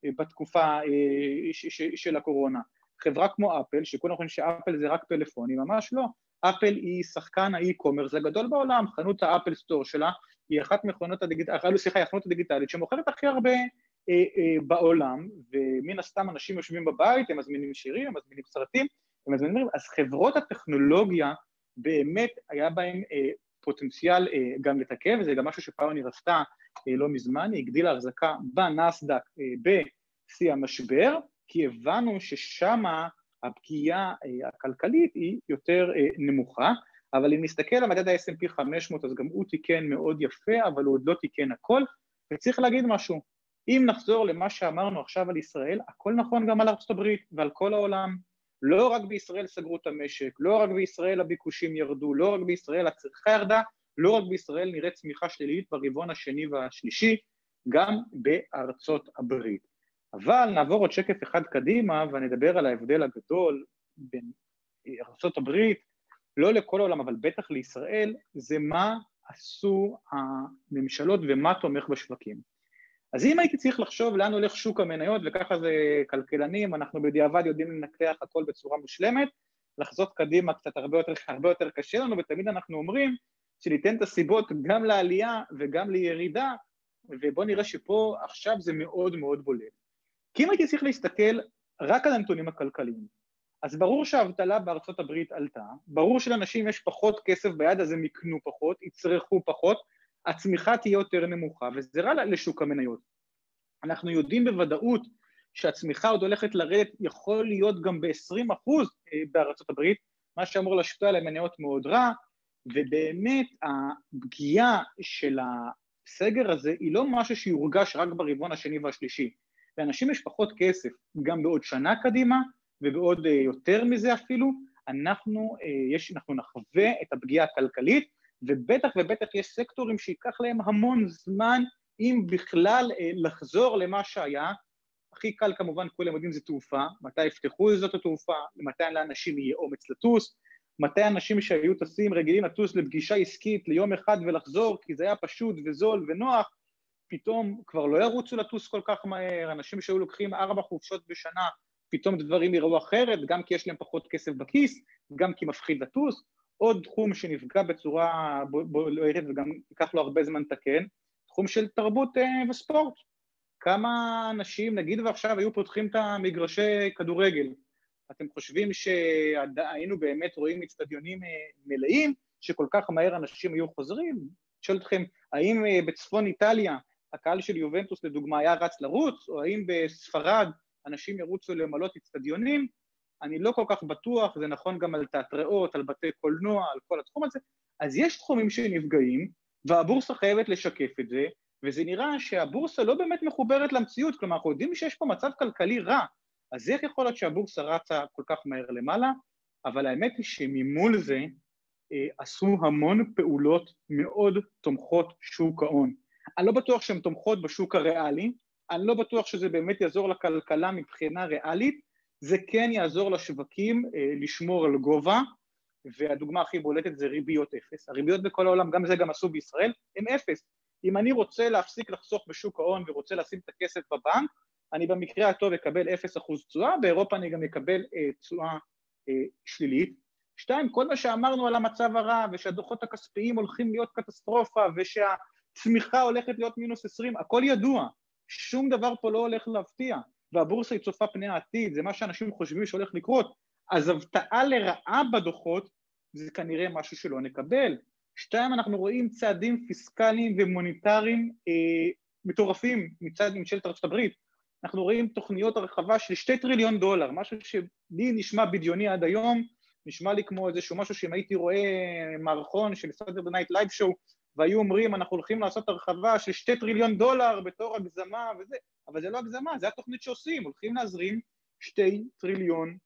אה בתקופה אה, של הקורונה. חברה כמו אפל, שכולם חושבים שאפל זה רק פלאפונים, ממש לא. אפל היא שחקן ה e-commerce הגדול בעולם, חנות ה Apple Store שלה היא אחת מכונות הדיגיטלית, סליחה, היא החנות הדיגיטלית שמוכרת הכי הרבה אה, אה, בעולם, ומן הסתם אנשים יושבים בבית, הם מזמינים שירים, הם מזמינים סרטים, הם מזמינים, אז חברות הטכנולוגיה באמת היה בהן אה, פוטנציאל אה, גם לתקף, וזה גם משהו שפיוניר עשתה אה, לא מזמן, היא הגדילה החזקה בנסדק אה, בשיא המשבר, כי הבנו ששמה הפגיעה אה, הכלכלית היא יותר אה, נמוכה, אבל אם נסתכל על מדד ה-S&P 500 אז גם הוא תיקן מאוד יפה, אבל הוא עוד לא תיקן הכל, וצריך להגיד משהו, אם נחזור למה שאמרנו עכשיו על ישראל, הכל נכון גם על ארצות הברית ועל כל העולם. לא רק בישראל סגרו את המשק, לא רק בישראל הביקושים ירדו, לא רק בישראל הצריכה ירדה, לא רק בישראל נראית צמיחה שלילית ברבעון השני והשלישי, גם בארצות הברית. אבל נעבור עוד שקף אחד קדימה ונדבר על ההבדל הגדול בין ארצות הברית, לא לכל העולם, אבל בטח לישראל, זה מה עשו הממשלות ומה תומך בשווקים. אז אם הייתי צריך לחשוב לאן הולך שוק המניות, וככה זה כלכלנים, אנחנו בדיעבד יודעים לנתח הכל בצורה מושלמת, לחזות קדימה קצת הרבה יותר, הרבה יותר קשה לנו, ותמיד אנחנו אומרים שניתן את הסיבות גם לעלייה וגם לירידה, ובואו נראה שפה עכשיו זה מאוד מאוד בולט. כי אם הייתי צריך להסתכל רק על הנתונים הכלכליים, אז ברור שהאבטלה בארצות הברית עלתה, ברור שלאנשים יש פחות כסף ביד אז הם יקנו פחות, יצרכו פחות, הצמיחה תהיה יותר נמוכה, וזה רע לשוק המניות. אנחנו יודעים בוודאות שהצמיחה עוד הולכת לרדת, יכול להיות גם ב-20% אה, בארצות הברית, מה שאמור להשפיע על המניות מאוד רע, ובאמת הפגיעה של הסגר הזה היא לא משהו שיורגש רק ברבעון השני והשלישי. לאנשים יש פחות כסף גם בעוד שנה קדימה, ובעוד אה, יותר מזה אפילו, אנחנו, אה, יש, אנחנו נחווה את הפגיעה הכלכלית, ובטח ובטח יש סקטורים שייקח להם המון זמן, אם בכלל, אה, לחזור למה שהיה. הכי קל כמובן, כולם יודעים, זה תעופה, מתי יפתחו את זאת התעופה, מתי לאנשים יהיה אומץ לטוס, מתי אנשים שהיו טסים רגילים לטוס לפגישה עסקית ליום אחד ולחזור, כי זה היה פשוט וזול ונוח, פתאום כבר לא ירוצו לטוס כל כך מהר, אנשים שהיו לוקחים ארבע חופשות בשנה, פתאום דברים יראו אחרת, גם כי יש להם פחות כסף בכיס, גם כי מפחיד לטוס, עוד תחום שנפגע בצורה בולטת וגם ייקח לו הרבה זמן לתקן, תחום של תרבות אה, וספורט. כמה אנשים, נגיד ועכשיו היו פותחים את המגרשי כדורגל, אתם חושבים שהיינו באמת רואים אצטדיונים אה, מלאים, שכל כך מהר אנשים היו חוזרים? שואל אתכם, האם אה, בצפון איטליה הקהל של יובנטוס לדוגמה היה רץ לרוץ, או האם בספרד אנשים ירוצו למלות אצטדיונים? אני לא כל כך בטוח, זה נכון גם על תיאטראות, על בתי קולנוע, על כל התחום הזה, אז יש תחומים שנפגעים, והבורסה חייבת לשקף את זה, וזה נראה שהבורסה לא באמת מחוברת למציאות, כלומר אנחנו יודעים שיש פה מצב כלכלי רע, אז איך יכול להיות שהבורסה רצה כל כך מהר למעלה? אבל האמת היא שממול זה אה, עשו המון פעולות מאוד תומכות שוק ההון. אני לא בטוח שהן תומכות בשוק הריאלי, אני לא בטוח שזה באמת יעזור לכלכלה מבחינה ריאלית, זה כן יעזור לשווקים אה, לשמור על גובה, והדוגמה הכי בולטת זה ריביות אפס. הריביות בכל העולם, גם זה גם עשו בישראל, הן אפס. אם אני רוצה להפסיק לחסוך בשוק ההון ורוצה לשים את הכסף בבנק, אני במקרה הטוב אקבל אפס אחוז תשואה, באירופה אני גם אקבל אה, תשואה אה, שלילית. שתיים, כל מה שאמרנו על המצב הרע ושהדוחות הכספיים הולכים להיות קטסטרופה ושהצמיחה הולכת להיות מינוס עשרים, הכל ידוע. שום דבר פה לא הולך להפתיע. והבורסה היא צופה פני העתיד, זה מה שאנשים חושבים שהולך לקרות, אז הפתעה לרעה בדוחות זה כנראה משהו שלא נקבל. שתיים, אנחנו רואים צעדים פיסקליים ומוניטריים אה, מטורפים מצד ממשלת ארצות הברית. אנחנו רואים תוכניות הרחבה של שתי טריליון דולר, משהו שלי נשמע בדיוני עד היום, נשמע לי כמו איזשהו משהו שאם הייתי רואה מערכון של Saturday Night Live show והיו אומרים אנחנו הולכים לעשות הרחבה של שתי טריליון דולר בתור הגזמה וזה, אבל זה לא הגזמה, זה התוכנית שעושים, הולכים להזרים שתי טריליון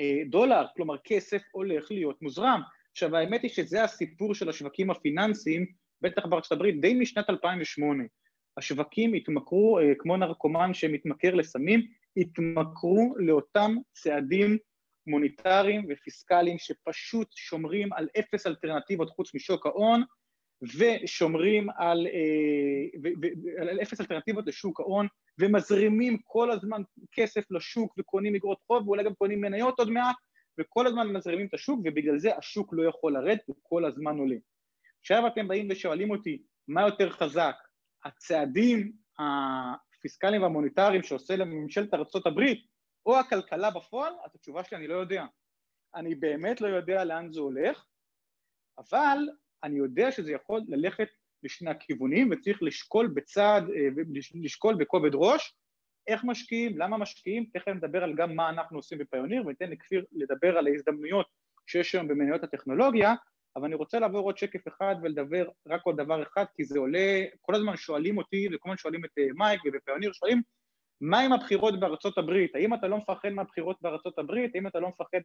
אה, דולר, כלומר כסף הולך להיות מוזרם. עכשיו האמת היא שזה הסיפור של השווקים הפיננסיים, בטח בארצות הברית, די משנת 2008. השווקים התמכרו, אה, כמו נרקומן שמתמכר לסמים, התמכרו לאותם צעדים מוניטריים ופיסקליים שפשוט שומרים על אפס אלטרנטיבות חוץ משוק ההון ושומרים על, אה, על אפס אלטרנטיבות לשוק ההון ומזרימים כל הזמן כסף לשוק וקונים אגרות חוב ואולי גם קונים מניות עוד מעט וכל הזמן מזרימים את השוק ובגלל זה השוק לא יכול לרדת, הוא כל הזמן עולה. עכשיו אתם באים ושואלים אותי מה יותר חזק, הצעדים הפיסקליים והמוניטריים שעושה לממשלת ארה"ב או הכלכלה בפועל, אז התשובה שלי אני לא יודע. אני באמת לא יודע לאן זה הולך, אבל אני יודע שזה יכול ללכת לשני הכיוונים וצריך לשקול בצד, אה, לשקול בכובד ראש איך משקיעים, למה משקיעים, תכף נדבר על גם מה אנחנו עושים בפיוניר וניתן לכפיר לדבר על ההזדמנויות שיש היום במניות הטכנולוגיה, אבל אני רוצה לעבור עוד שקף אחד ולדבר רק עוד דבר אחד, כי זה עולה, כל הזמן שואלים אותי, וכל הזמן שואלים את אה, מייק ובפיוניר, שואלים מה עם הבחירות בארצות הברית? האם אתה לא מפחד מהבחירות בארצות הברית? האם אתה לא מפחד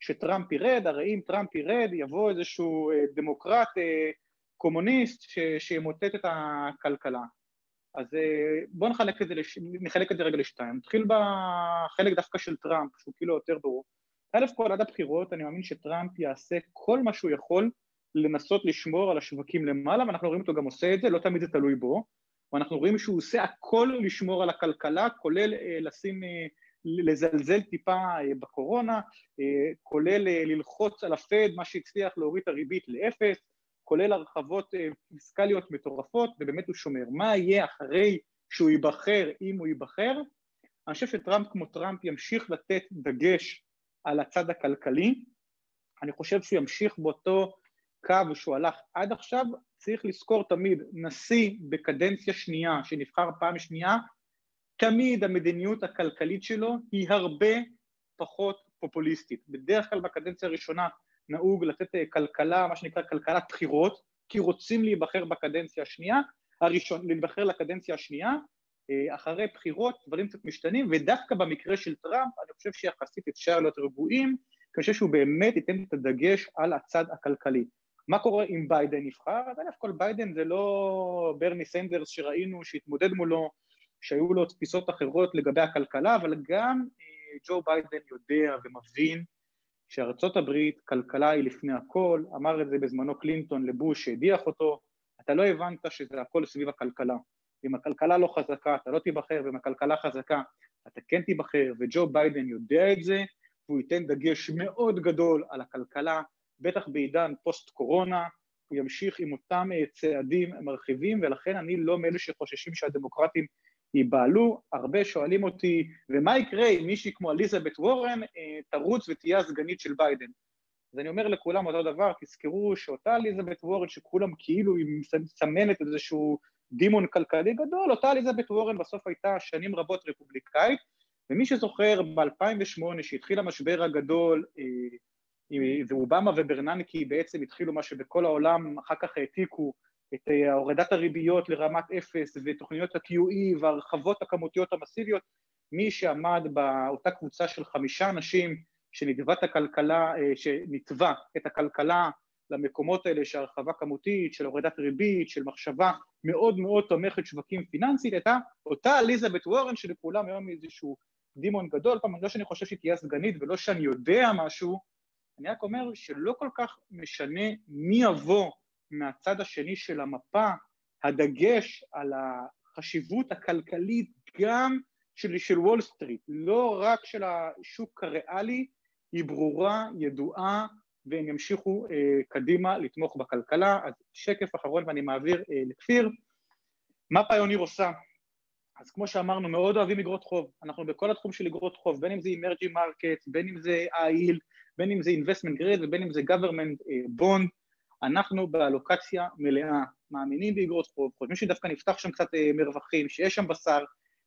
שטראמפ ירד? הרי אם טראמפ ירד, יבוא איזשהו אה, דמוקרט אה, קומוניסט שימוטט את הכלכלה. אז אה, בואו נחלק את זה, לש... נחלק את זה רגע לשתיים. נתחיל בחלק דווקא של טראמפ, שהוא כאילו יותר ברור. א' כל עד הבחירות אני מאמין שטראמפ יעשה כל מה שהוא יכול לנסות לשמור על השווקים למעלה, ואנחנו רואים אותו גם עושה את זה, לא תמיד זה תלוי בו, ואנחנו רואים שהוא עושה הכל לשמור על הכלכלה, כולל אה, לשים, אה, לזלזל טיפה אה, בקורונה, כולל ללחוץ על הפד, מה שהצליח להוריד את הריבית לאפס, כולל הרחבות פיסקליות מטורפות, ובאמת הוא שומר. מה יהיה אחרי שהוא ייבחר, אם הוא ייבחר? אני חושב שטראמפ כמו טראמפ ימשיך לתת דגש על הצד הכלכלי, אני חושב שהוא ימשיך באותו קו שהוא הלך עד עכשיו, צריך לזכור תמיד, נשיא בקדנציה שנייה, שנבחר פעם שנייה, תמיד המדיניות הכלכלית שלו היא הרבה פחות פופוליסטית. בדרך כלל בקדנציה הראשונה נהוג לתת אה, כלכלה, מה שנקרא כלכלת בחירות, כי רוצים להיבחר בקדנציה השנייה, הראשון, להיבחר לקדנציה השנייה, אה, אחרי בחירות דברים קצת משתנים, ודווקא במקרה של טראמפ אני חושב שיחסית אפשר להיות רגועים, כי אני חושב שהוא באמת ייתן את הדגש על הצד הכלכלי. מה קורה אם ביידן נבחר? אז אלף כל ביידן זה לא ברני סנדרס שראינו שהתמודד מולו, שהיו לו תפיסות אחרות לגבי הכלכלה, אבל גם אה, ג'ו ביידן יודע ומבין שארצות הברית, כלכלה היא לפני הכל, אמר את זה בזמנו קלינטון לבוש שהדיח אותו, אתה לא הבנת שזה הכל סביב הכלכלה. אם הכלכלה לא חזקה אתה לא תיבחר, ואם הכלכלה חזקה אתה כן תיבחר, וג'ו ביידן יודע את זה, והוא ייתן דגש מאוד גדול על הכלכלה, בטח בעידן פוסט קורונה, הוא ימשיך עם אותם אה, צעדים מרחיבים, ולכן אני לא מאלה שחוששים שהדמוקרטים ייבחרו. הרבה שואלים אותי, ומה יקרה אם מישהי כמו אליזבת וורן אה, תרוץ ותהיה הסגנית של ביידן? אז אני אומר לכולם אותו דבר, תזכרו שאותה אליזבת וורן, שכולם כאילו היא מסמנת איזשהו דמון כלכלי גדול, אותה אליזבת וורן בסוף הייתה שנים רבות רפובליקאית, ומי שזוכר ב-2008 שהתחיל המשבר הגדול, ואובמה וברננקי בעצם התחילו מה שבכל העולם אחר כך העתיקו את אה, הורדת הריביות לרמת אפס ותוכניות ה-QE וההרחבות הכמותיות המסיביות, מי שעמד באותה קבוצה של חמישה אנשים שנתבע את הכלכלה, אה, שנתבע את הכלכלה למקומות האלה של הרחבה כמותית, של הורדת ריבית, של מחשבה מאוד מאוד תומכת שווקים פיננסית, הייתה אותה אליזבת וורן שלכולם היום איזשהו דימון גדול, פעם לא שאני חושב שהיא תהיה סגנית ולא שאני יודע משהו, אני רק אומר שלא כל כך משנה מי יבוא מהצד השני של המפה, הדגש על החשיבות הכלכלית גם של, של וול סטריט, לא רק של השוק הריאלי, היא ברורה, ידועה, והם ימשיכו אה, קדימה לתמוך בכלכלה. אז שקף אחרון ואני מעביר אה, לכפיר. מה פיוניר עושה? אז כמו שאמרנו, מאוד אוהבים אגרות חוב. אנחנו בכל התחום של אגרות חוב, בין אם זה emerging markets, בין אם זה העיל, בין אם זה investment grade ובין אם זה government bond, אנחנו באלוקציה מלאה, מאמינים באגרות חוב, חושבים שדווקא נפתח שם קצת מרווחים, שיש שם בשר,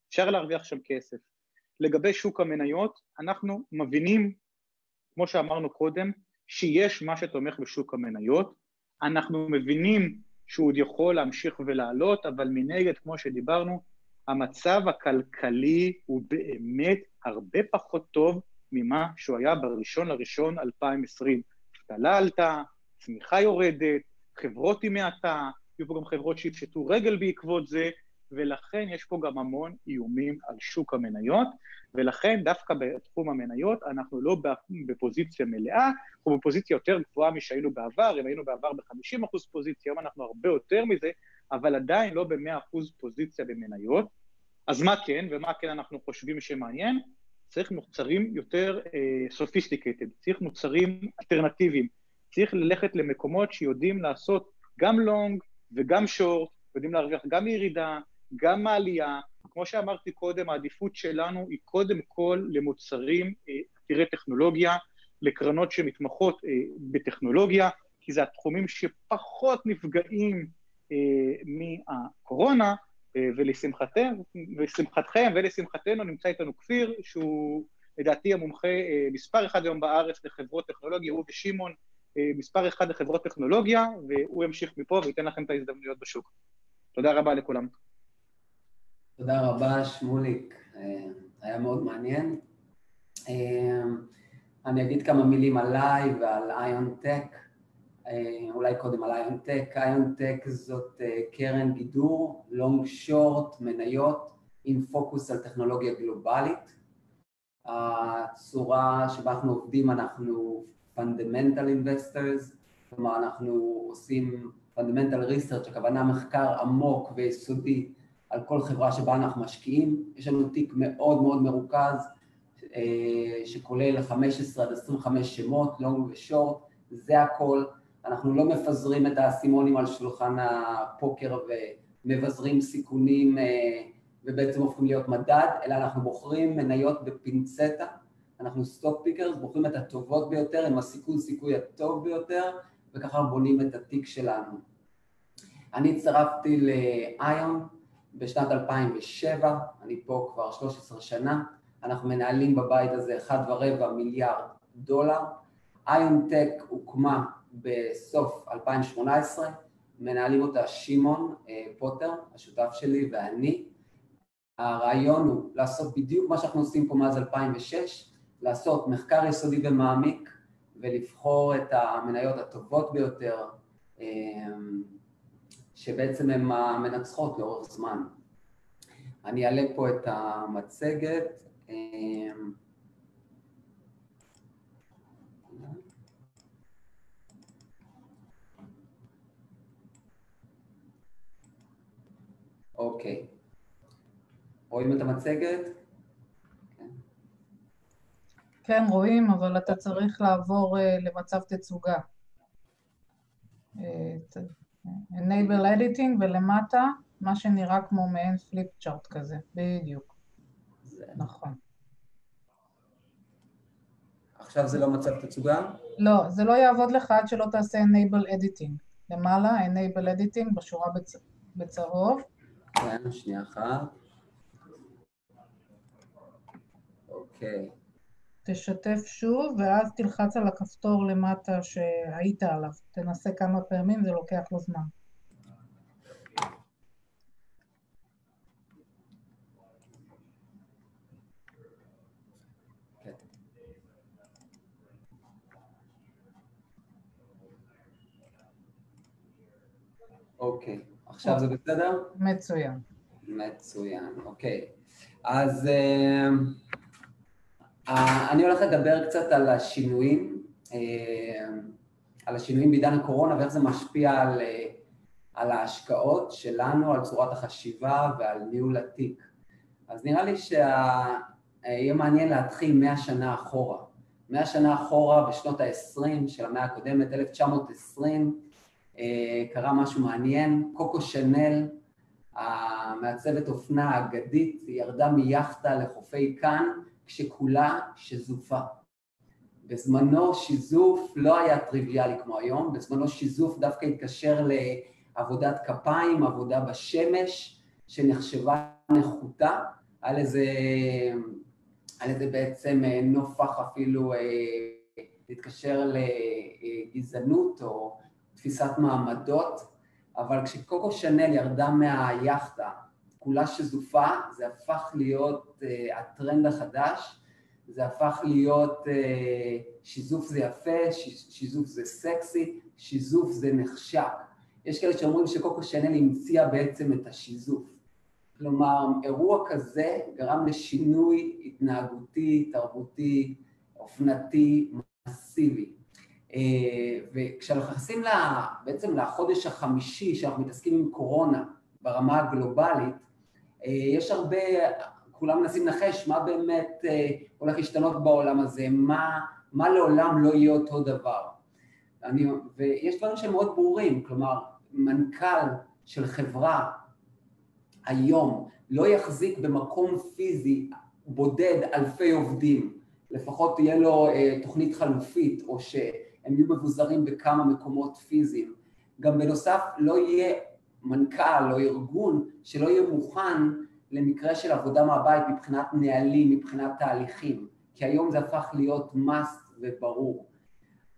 אפשר להרוויח שם כסף. לגבי שוק המניות, אנחנו מבינים, כמו שאמרנו קודם, שיש מה שתומך בשוק המניות, אנחנו מבינים שהוא עוד יכול להמשיך ולעלות, אבל מנגד, כמו שדיברנו, המצב הכלכלי הוא באמת הרבה פחות טוב ממה שהוא היה בראשון לראשון 2020. אבטלה עלתה, צמיחה יורדת, חברות עם מעטה, יהיו פה גם חברות שיפשטו רגל בעקבות זה, ולכן יש פה גם המון איומים על שוק המניות, ולכן דווקא בתחום המניות אנחנו לא בפוזיציה מלאה, אנחנו בפוזיציה יותר גבוהה משהיינו בעבר, אם היינו בעבר ב-50% פוזיציה, היום אנחנו הרבה יותר מזה, אבל עדיין לא ב-100% פוזיציה במניות. אז מה כן, ומה כן אנחנו חושבים שמעניין? צריך מוצרים יותר סופיסטיקטד, uh, צריך מוצרים אלטרנטיביים, צריך ללכת למקומות שיודעים לעשות גם לונג וגם שורט, יודעים להרוויח גם מירידה, גם מעלייה, כמו שאמרתי קודם, העדיפות שלנו היא קודם כל למוצרים עתירי טכנולוגיה, לקרנות שמתמחות בטכנולוגיה, כי זה התחומים שפחות נפגעים מהקורונה, ולשמחתכם, ולשמחתכם ולשמחתנו נמצא איתנו כפיר, שהוא לדעתי המומחה מספר אחד היום בארץ לחברות טכנולוגיה, הוא ושמעון מספר אחד לחברות טכנולוגיה, והוא ימשיך מפה וייתן לכם את ההזדמנויות בשוק. תודה רבה לכולם. תודה רבה, שמוליק. היה מאוד מעניין. אני אגיד כמה מילים עליי ועל איון טק. אולי קודם על איון טק. איון טק זאת קרן גידור, לונג שורט, מניות, עם פוקוס על טכנולוגיה גלובלית. הצורה שבה אנחנו עובדים, אנחנו fundamental investors, כלומר אנחנו עושים fundamental research, הכוונה מחקר עמוק ויסודי על כל חברה שבה אנחנו משקיעים. יש לנו תיק מאוד מאוד מרוכז, שכולל 15 עד 25 שמות, long ו short, זה הכל. אנחנו לא מפזרים את האסימונים על שולחן הפוקר ומבזרים סיכונים ובעצם הופכים להיות מדד, אלא אנחנו בוחרים מניות בפינצטה, אנחנו stock pickers, בוחרים את הטובות ביותר עם הסיכוי סיכון הטוב ביותר, וככה בונים את התיק שלנו. אני הצטרפתי לאיון בשנת 2007, אני פה כבר 13 שנה, אנחנו מנהלים בבית הזה 1.25 מיליארד דולר. איון טק הוקמה בסוף 2018, מנהלים אותה שמעון פוטר, השותף שלי ואני. הרעיון הוא לעשות בדיוק מה שאנחנו עושים פה מאז 2006, לעשות מחקר יסודי ומעמיק ולבחור את המניות הטובות ביותר שבעצם הן המנצחות לאורך זמן. אני אעלה פה את המצגת. אוקיי. רואים את המצגת? כן, רואים, אבל אתה צריך לעבור למצב תצוגה. enable editing ולמטה מה שנראה כמו מעין פליפ צ'ארט כזה, בדיוק. זה נכון. עכשיו זה לא מצב תצוגה? לא, זה לא יעבוד לך עד שלא תעשה enable editing. למעלה, enable editing בשורה בצ... בצהוב. כן, שנייה אחת. אוקיי. תשתף שוב, ואז תלחץ על הכפתור למטה שהיית עליו. תנסה כמה פעמים, זה לוקח לו זמן. אוקיי, עכשיו זה בסדר? מצוין. מצוין, אוקיי. אז אני הולך לדבר קצת על השינויים, על השינויים בעידן הקורונה ואיך זה משפיע על, על ההשקעות שלנו, על צורת החשיבה ועל ניהול התיק. אז נראה לי שיהיה מעניין להתחיל 100 שנה אחורה. 100 שנה אחורה בשנות ה-20 של המאה הקודמת, 1920, קרה משהו מעניין, קוקו שנל, המעצבת אופנה האגדית, ירדה מיאכטה לחופי כאן כשכולה שזופה. בזמנו שיזוף לא היה טריוויאלי כמו היום, בזמנו שיזוף דווקא התקשר לעבודת כפיים, עבודה בשמש, שנחשבה נחותה, על איזה, על איזה בעצם נופח אפילו להתקשר לגזענות או תפיסת מעמדות, אבל כשקוקו שנל ירדה מהיאכטה, כולה שזופה, זה הפך להיות uh, הטרנד החדש, זה הפך להיות uh, שיזוף זה יפה, שיזוף זה סקסי, שיזוף זה נחשק. יש כאלה שאומרים שקוקו שנל המציאה בעצם את השיזוף. כלומר, אירוע כזה גרם לשינוי התנהגותי, תרבותי, אופנתי, מסיבי. אה, וכשאנחנו נכנסים בעצם לחודש החמישי שאנחנו מתעסקים עם קורונה ברמה הגלובלית, אה, יש הרבה, כולם מנסים לנחש מה באמת אה, הולך להשתנות בעולם הזה, מה, מה לעולם לא יהיה אותו דבר. אני, ויש דברים שהם מאוד ברורים, כלומר, מנכ"ל של חברה היום לא יחזיק במקום פיזי בודד אלפי עובדים, לפחות תהיה לו אה, תוכנית חלופית, או שהם יהיו מבוזרים בכמה מקומות פיזיים. גם בנוסף, לא יהיה מנכ"ל או ארגון שלא יהיה מוכן למקרה של עבודה מהבית מבחינת נהלים, מבחינת תהליכים, כי היום זה הפך להיות must וברור.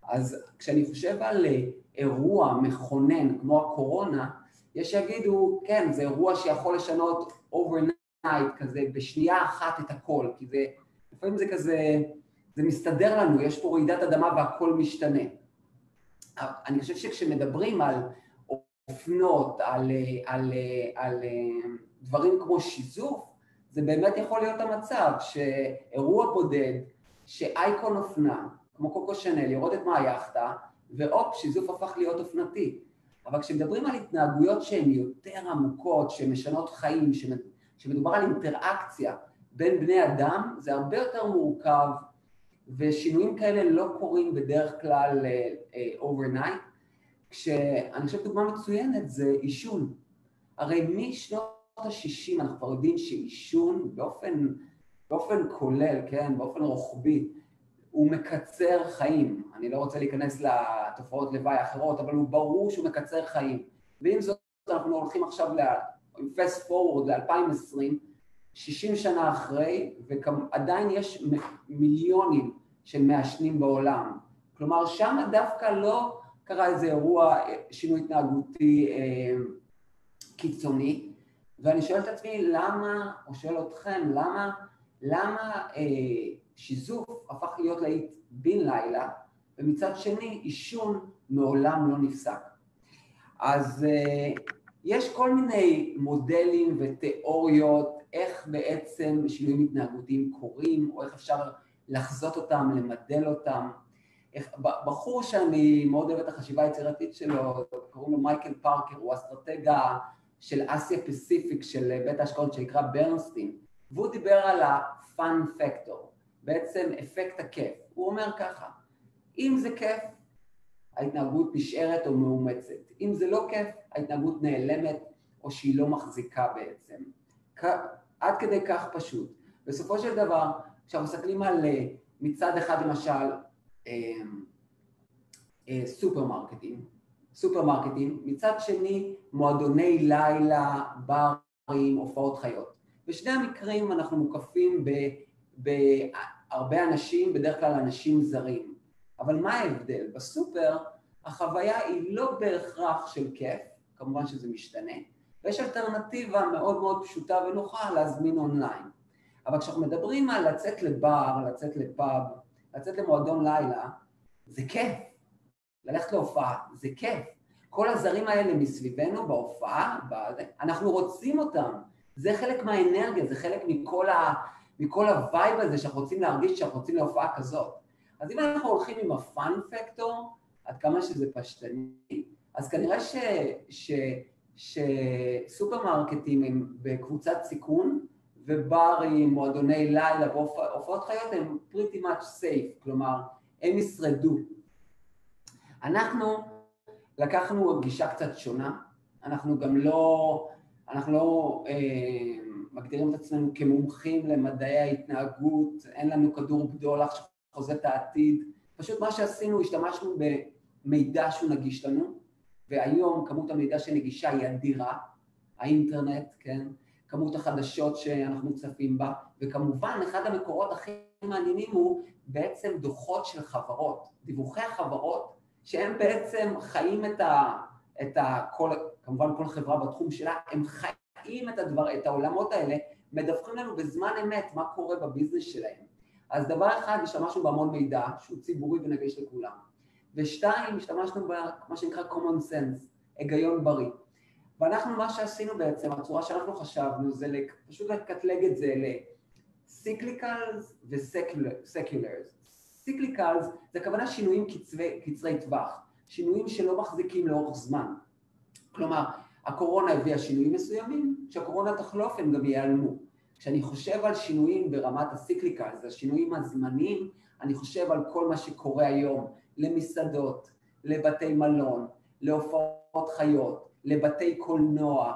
אז כשאני חושב על אה, אירוע מכונן כמו הקורונה, יש שיגידו, כן, זה אירוע שיכול לשנות overnight כזה, בשנייה אחת את הכל, כי זה לפעמים זה כזה, זה מסתדר לנו, יש פה רעידת אדמה והכל משתנה. אני חושב שכשמדברים על אופנות, על, על, על, על דברים כמו שיזוף, זה באמת יכול להיות המצב שאירוע בודד, שאייקון אופנה, כמו קוקו שנל, יורדת מהיאכטה, והופ, שיזוף הפך להיות אופנתי. אבל כשמדברים על התנהגויות שהן יותר עמוקות, שמשנות חיים, שמדובר על אינטראקציה, בין בני אדם זה הרבה יותר מורכב ושינויים כאלה לא קורים בדרך כלל overnight, אה, כשאני חושב דוגמה מצוינת זה עישון. הרי משנות ה-60 אנחנו כבר יודעים שעישון באופן, באופן כולל, כן, באופן רוחבי, הוא מקצר חיים. אני לא רוצה להיכנס לתופעות לוואי אחרות, אבל הוא ברור שהוא מקצר חיים. ועם זאת אנחנו הולכים עכשיו ל-fast forward ל-2020, 60 שנה אחרי, ועדיין יש מיליונים של מעשנים בעולם. כלומר, שם דווקא לא קרה איזה אירוע, שינוי התנהגותי אה, קיצוני, ואני שואל את עצמי למה, או שואל אתכם, למה, למה אה, שיזוף הפך להיות להיט בן לילה, ומצד שני עישון מעולם לא נפסק. אז אה, יש כל מיני מודלים ותיאוריות איך בעצם שינויים התנהגותיים קורים, או איך אפשר לחזות אותם, למדל אותם. איך, בחור שאני מאוד אוהב את החשיבה היצירתית שלו, קוראים לו מייקל פארקר, הוא אסטרטגה של אסיה פסיפיק של בית ההשקעות שנקרא ברנסטין, והוא דיבר על ה-fun factor, בעצם אפקט הכיף. הוא אומר ככה, אם זה כיף, ההתנהגות נשארת או מאומצת. אם זה לא כיף, ההתנהגות נעלמת או שהיא לא מחזיקה בעצם. עד כדי כך פשוט. בסופו של דבר, כשאנחנו מסתכלים על אה, מצד אחד למשל אה, אה, סופרמרקטים, סופרמרקטים, מצד שני מועדוני לילה, ברים, הופעות חיות. בשני המקרים אנחנו מוקפים בהרבה אנשים, בדרך כלל אנשים זרים. אבל מה ההבדל? בסופר החוויה היא לא בהכרח של כיף, כמובן שזה משתנה, ויש אלטרנטיבה מאוד מאוד פשוטה ונוחה להזמין אונליין. אבל כשאנחנו מדברים על לצאת לבר, לצאת לפאב, לצאת למועדון לילה, זה כיף. ללכת להופעה, זה כיף. כל הזרים האלה מסביבנו בהופעה, אנחנו רוצים אותם. זה חלק מהאנרגיה, זה חלק מכל, ה, מכל ה vibe הזה שאנחנו רוצים להרגיש שאנחנו רוצים להופעה כזאת. אז אם אנחנו הולכים עם ה fun factor, עד כמה שזה פשטני, אז כנראה ש, ש, שסופרמרקטים הם בקבוצת סיכון, וברים, מועדוני לילה והופעות חיות הם pretty much safe, כלומר, הם ישרדו. אנחנו לקחנו גישה קצת שונה, אנחנו גם לא, אנחנו לא אה, מגדירים את עצמנו כמומחים למדעי ההתנהגות, אין לנו כדור בדולח שחוזה את העתיד, פשוט מה שעשינו, השתמשנו במידע שהוא נגיש לנו, והיום כמות המידע שנגישה היא אדירה, האינטרנט, כן, כמות החדשות שאנחנו צפים בה, וכמובן אחד המקורות הכי מעניינים הוא בעצם דוחות של חברות, דיווחי החברות, שהם בעצם חיים את ה... את ה כל, כמובן כל חברה בתחום שלה, הם חיים את, הדבר, את העולמות האלה, מדווחים לנו בזמן אמת מה קורה בביזנס שלהם. אז דבר אחד, השתמשנו בהמון מידע שהוא ציבורי ונגיש לכולם. ושתיים, השתמשנו במה שנקרא common sense, היגיון בריא. ואנחנו, מה שעשינו בעצם, הצורה שאנחנו חשבנו זה פשוט לקטלג את זה ל-cyclicals ו-seculars. cyclicals זה הכוונה שינויים קצרי, קצרי טווח, שינויים שלא מחזיקים לאורך זמן. כלומר, הקורונה הביאה שינויים מסוימים, כשהקורונה תחלוף הם גם ייעלמו. כשאני חושב על שינויים ברמת ה cyclicals, השינויים הזמניים, אני חושב על כל מה שקורה היום למסעדות, לבתי מלון, להופעות חיות, לבתי קולנוע,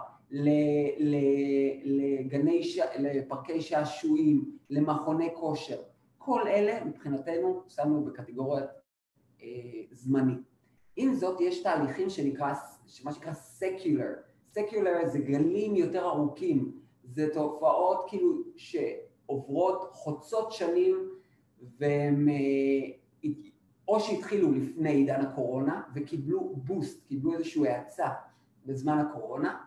לגני, ש... לפארקי שעשועים, למכוני כושר. כל אלה מבחינתנו שמנו בקטגוריית אה, זמני. עם זאת יש תהליכים שנקרא, מה שנקרא secular, secular זה גלים יותר ארוכים, זה תופעות כאילו שעוברות חוצות שנים והם אה, או שהתחילו לפני עידן הקורונה וקיבלו בוסט, קיבלו איזושהי האצה בזמן הקורונה,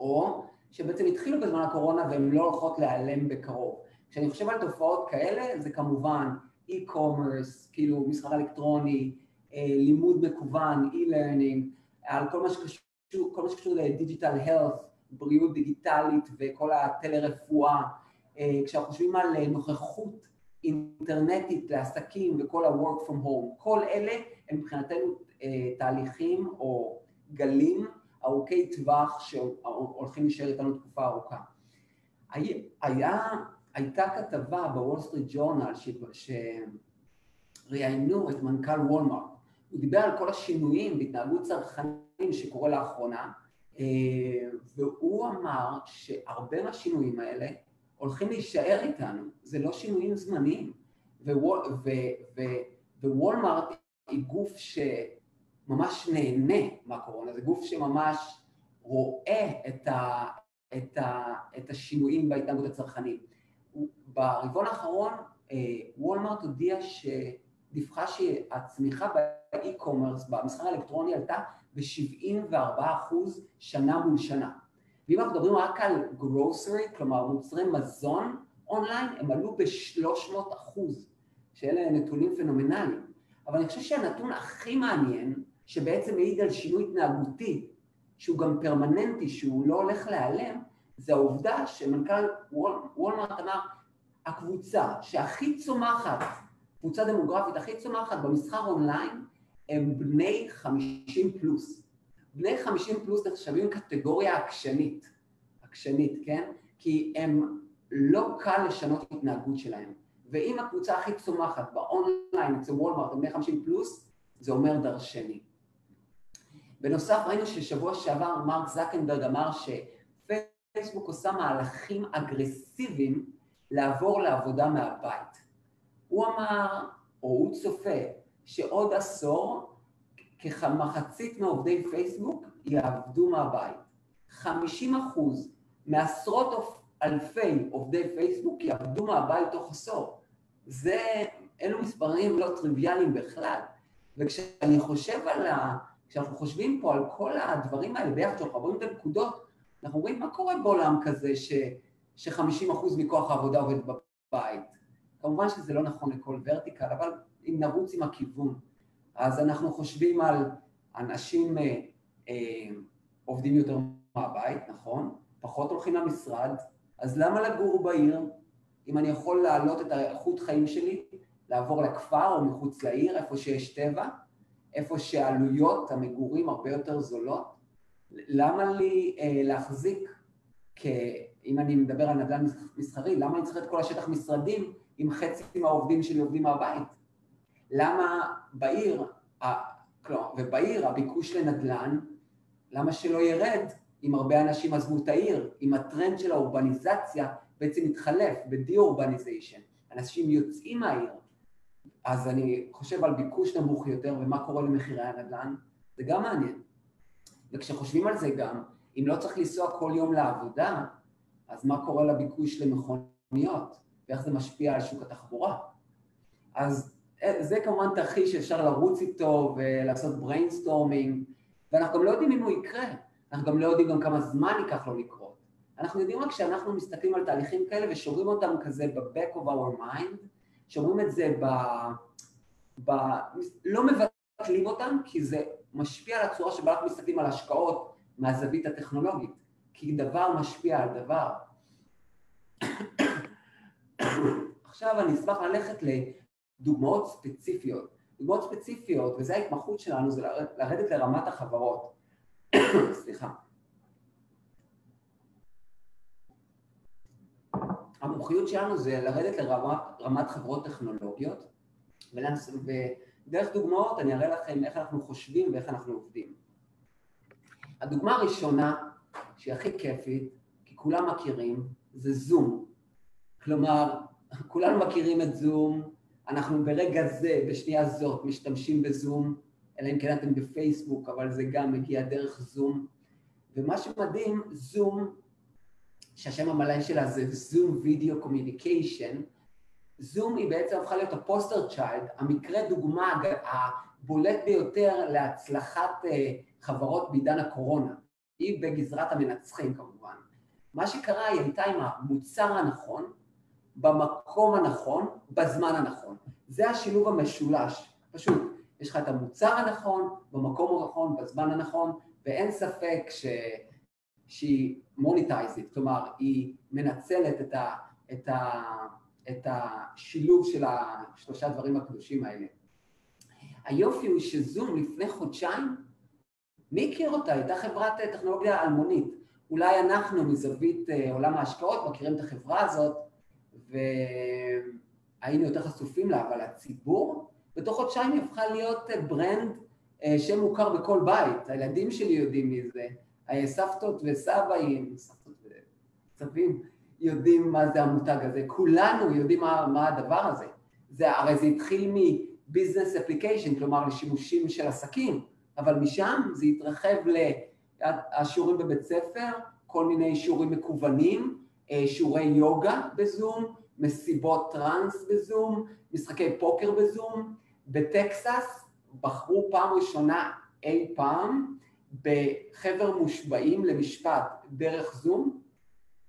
או שבעצם התחילו בזמן הקורונה והן לא הולכות להיעלם בקרוב. כשאני חושב על תופעות כאלה, זה כמובן e-commerce, כאילו מסחר אלקטרוני, אה, לימוד מקוון, e-learning, על כל מה שקשור, כל מה שקשור לדיגיטל health, בריאות דיגיטלית וכל הטלרפואה, אה, כשאנחנו חושבים על נוכחות אינטרנטית לעסקים וכל ה-work from home, כל אלה הם מבחינתנו תהליכים או גלים ארוכי טווח שהולכים להישאר איתנו תקופה ארוכה. היה, הייתה כתבה בוול סטריט ג'ורנל שראיינו את מנכ"ל וולמארט, הוא דיבר על כל השינויים בהתנהגות צרכנים שקורה לאחרונה, אה, והוא אמר שהרבה מהשינויים האלה הולכים להישאר איתנו, זה לא שינויים זמניים, ווולמארט היא גוף ש... ממש נהנה מהקורונה, זה גוף שממש רואה את, ה, את, ה, את השינויים בהתנהגות הצרכנית. ברבעון האחרון אה, וולמרט הודיע שדיווחה שהצמיחה באי-קומרס, במסחר האלקטרוני, עלתה ב-74% שנה מול שנה. ואם אנחנו מדברים רק על גרוסרי, כלומר מוצרי מזון אונליין, הם עלו ב-300 שאלה נתונים פנומנליים. אבל אני חושב שהנתון הכי מעניין שבעצם מעיד על שינוי התנהגותי, שהוא גם פרמננטי, שהוא לא הולך להיעלם, זה העובדה שמנכ"ל וול, וולמרט אמר, הקבוצה שהכי צומחת, קבוצה דמוגרפית הכי צומחת במסחר אונליין, הם בני 50 פלוס. בני 50 פלוס נחשבים קטגוריה עקשנית, עקשנית, כן? כי הם לא קל לשנות התנהגות שלהם. ואם הקבוצה הכי צומחת באונליין אצל וולמרט הם בני 50 פלוס, זה אומר דרשני. בנוסף ראינו ששבוע שעבר מרק זקנברג אמר שפייסבוק עושה מהלכים אגרסיביים לעבור לעבודה מהבית. הוא אמר, או הוא צופה, שעוד עשור כמחצית מעובדי פייסבוק יעבדו מהבית. 50 אחוז מעשרות אלפי עובדי פייסבוק יעבדו מהבית תוך עשור. זה, אלו מספרים לא טריוויאליים בכלל. וכשאני חושב על ה... כשאנחנו חושבים פה על כל הדברים האלה ביחד, כשאנחנו עוברים את הנקודות, אנחנו רואים מה קורה בעולם כזה ש, ש-50% מכוח העבודה עובד בבית. כמובן שזה לא נכון לכל ורטיקל, אבל אם נרוץ עם הכיוון, אז אנחנו חושבים על אנשים אה, אה, עובדים יותר מהבית, נכון? פחות הולכים למשרד, אז למה לגור בעיר? אם אני יכול להעלות את האיכות חיים שלי, לעבור לכפר או מחוץ לעיר, איפה שיש טבע, איפה שעלויות המגורים הרבה יותר זולות, למה לי אה, להחזיק, כ... אם אני מדבר על נדל"ן מסחרי, למה אני צריך את כל השטח משרדים אם חצי מהעובדים שלי עובדים מהבית? למה בעיר, כלומר, ובעיר הביקוש לנדל"ן, למה שלא ירד אם הרבה אנשים עזבו את העיר, אם הטרנד של האורבניזציה בעצם מתחלף בדי-אורבניזיישן, אנשים יוצאים מהעיר, אז אני חושב על ביקוש נמוך יותר ומה קורה למחירי הנדל"ן, זה גם מעניין. וכשחושבים על זה גם, אם לא צריך לנסוע כל יום לעבודה, אז מה קורה לביקוש למכוניות, ואיך זה משפיע על שוק התחבורה. אז זה כמובן תרחיש שאפשר לרוץ איתו ולעשות brainstorming, ואנחנו גם לא יודעים אם הוא יקרה, אנחנו גם לא יודעים גם כמה זמן ייקח לו לקרות. אנחנו יודעים רק שאנחנו מסתכלים על תהליכים כאלה ושומרים אותם כזה ב-back of our mind, שומרים את זה ב... ב... לא מבטלים אותם, כי זה משפיע על הצורה שבה אנחנו מסתכלים על השקעות מהזווית הטכנולוגית, כי דבר משפיע על דבר. עכשיו אני אשמח ללכת לדוגמאות ספציפיות. דוגמאות ספציפיות, וזו ההתמחות שלנו, זה לרדת לרמת החברות. סליחה. המומחיות שלנו זה לרדת לרמת חברות טכנולוגיות, ודרך דוגמאות אני אראה לכם איך אנחנו חושבים ואיך אנחנו עובדים. הדוגמה הראשונה, שהיא הכי כיפית, כי כולם מכירים, זה זום. כלומר, כולנו מכירים את זום, אנחנו ברגע זה, בשנייה זאת, משתמשים בזום, אלא אם כן אתם בפייסבוק, אבל זה גם מגיע דרך זום. ומה שמדהים, זום, שהשם המלא שלה זה Zoom Video Communication, זום היא בעצם הפכה להיות ה poster child, המקרה דוגמה הבולט ביותר להצלחת אה, חברות בעידן הקורונה. היא בגזרת המנצחים כמובן. מה שקרה, היא הייתה עם המוצר הנכון, במקום הנכון, בזמן הנכון. זה השילוב המשולש, פשוט. יש לך את המוצר הנכון, במקום הנכון, בזמן הנכון, ואין ספק ש... שהיא מוניטייזית, כלומר היא מנצלת את, ה... את, ה... את השילוב של השלושה דברים הקדושים האלה. היופי הוא שזום לפני חודשיים, מי הכיר אותה? הייתה חברת טכנולוגיה אלמונית. אולי אנחנו מזווית אה, עולם ההשקעות מכירים את החברה הזאת, והיינו יותר חשופים לה, אבל הציבור, בתוך חודשיים היא הפכה להיות אה, ברנד אה, שמוכר בכל בית, הילדים שלי יודעים מי זה, סבתות וסבאים, סבתות וסבים, יודעים מה זה המותג הזה, כולנו יודעים מה, מה הדבר הזה. זה, הרי זה התחיל מביזנס אפליקיישן, כלומר לשימושים של עסקים, אבל משם זה התרחב לשיעורים בבית ספר, כל מיני שיעורים מקוונים, אה, שיעורי יוגה בזום, מסיבות טראנס בזום, משחקי פוקר בזום. בטקסס בחרו פעם ראשונה אי פעם בחבר מושבעים למשפט דרך זום,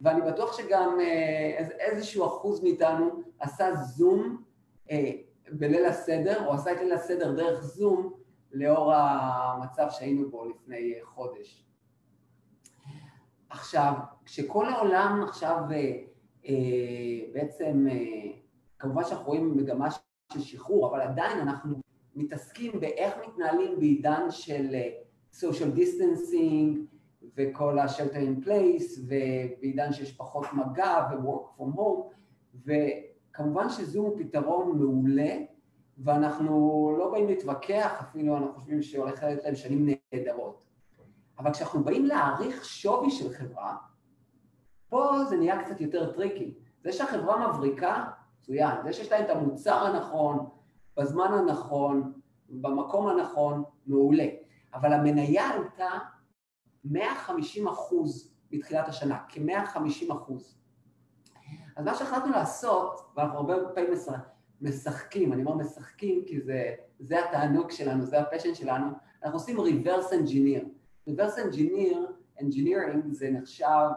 ואני בטוח שגם אה, איזשהו אחוז מאיתנו עשה זום אה, בליל הסדר, או עשה את ליל הסדר דרך זום, לאור המצב שהיינו בו לפני חודש. עכשיו, כשכל העולם עכשיו אה, בעצם, כמובן שאנחנו רואים מגמה של שחרור, אבל עדיין אנחנו מתעסקים באיך מתנהלים בעידן של social distancing וכל ה-shelter in place ובעידן שיש פחות מגע ו-work from home וכמובן שזום הוא פתרון מעולה ואנחנו לא באים להתווכח אפילו, אנחנו חושבים שהולך להיות להם שנים נהדרות. אבל כשאנחנו באים להעריך שווי של חברה פה זה נהיה קצת יותר tricky זה שהחברה מבריקה, מצוין, זה שיש להם את המוצר הנכון, בזמן הנכון, במקום הנכון, מעולה אבל המניה עלתה 150 אחוז מתחילת השנה, כ-150 אחוז. אז מה שהחלטנו לעשות, ואנחנו הרבה פעמים משחקים, אני אומר משחקים כי זה, זה התענוג שלנו, זה הפשן שלנו, אנחנו עושים reverse engineer. reverse engineer, engineering זה נחשב,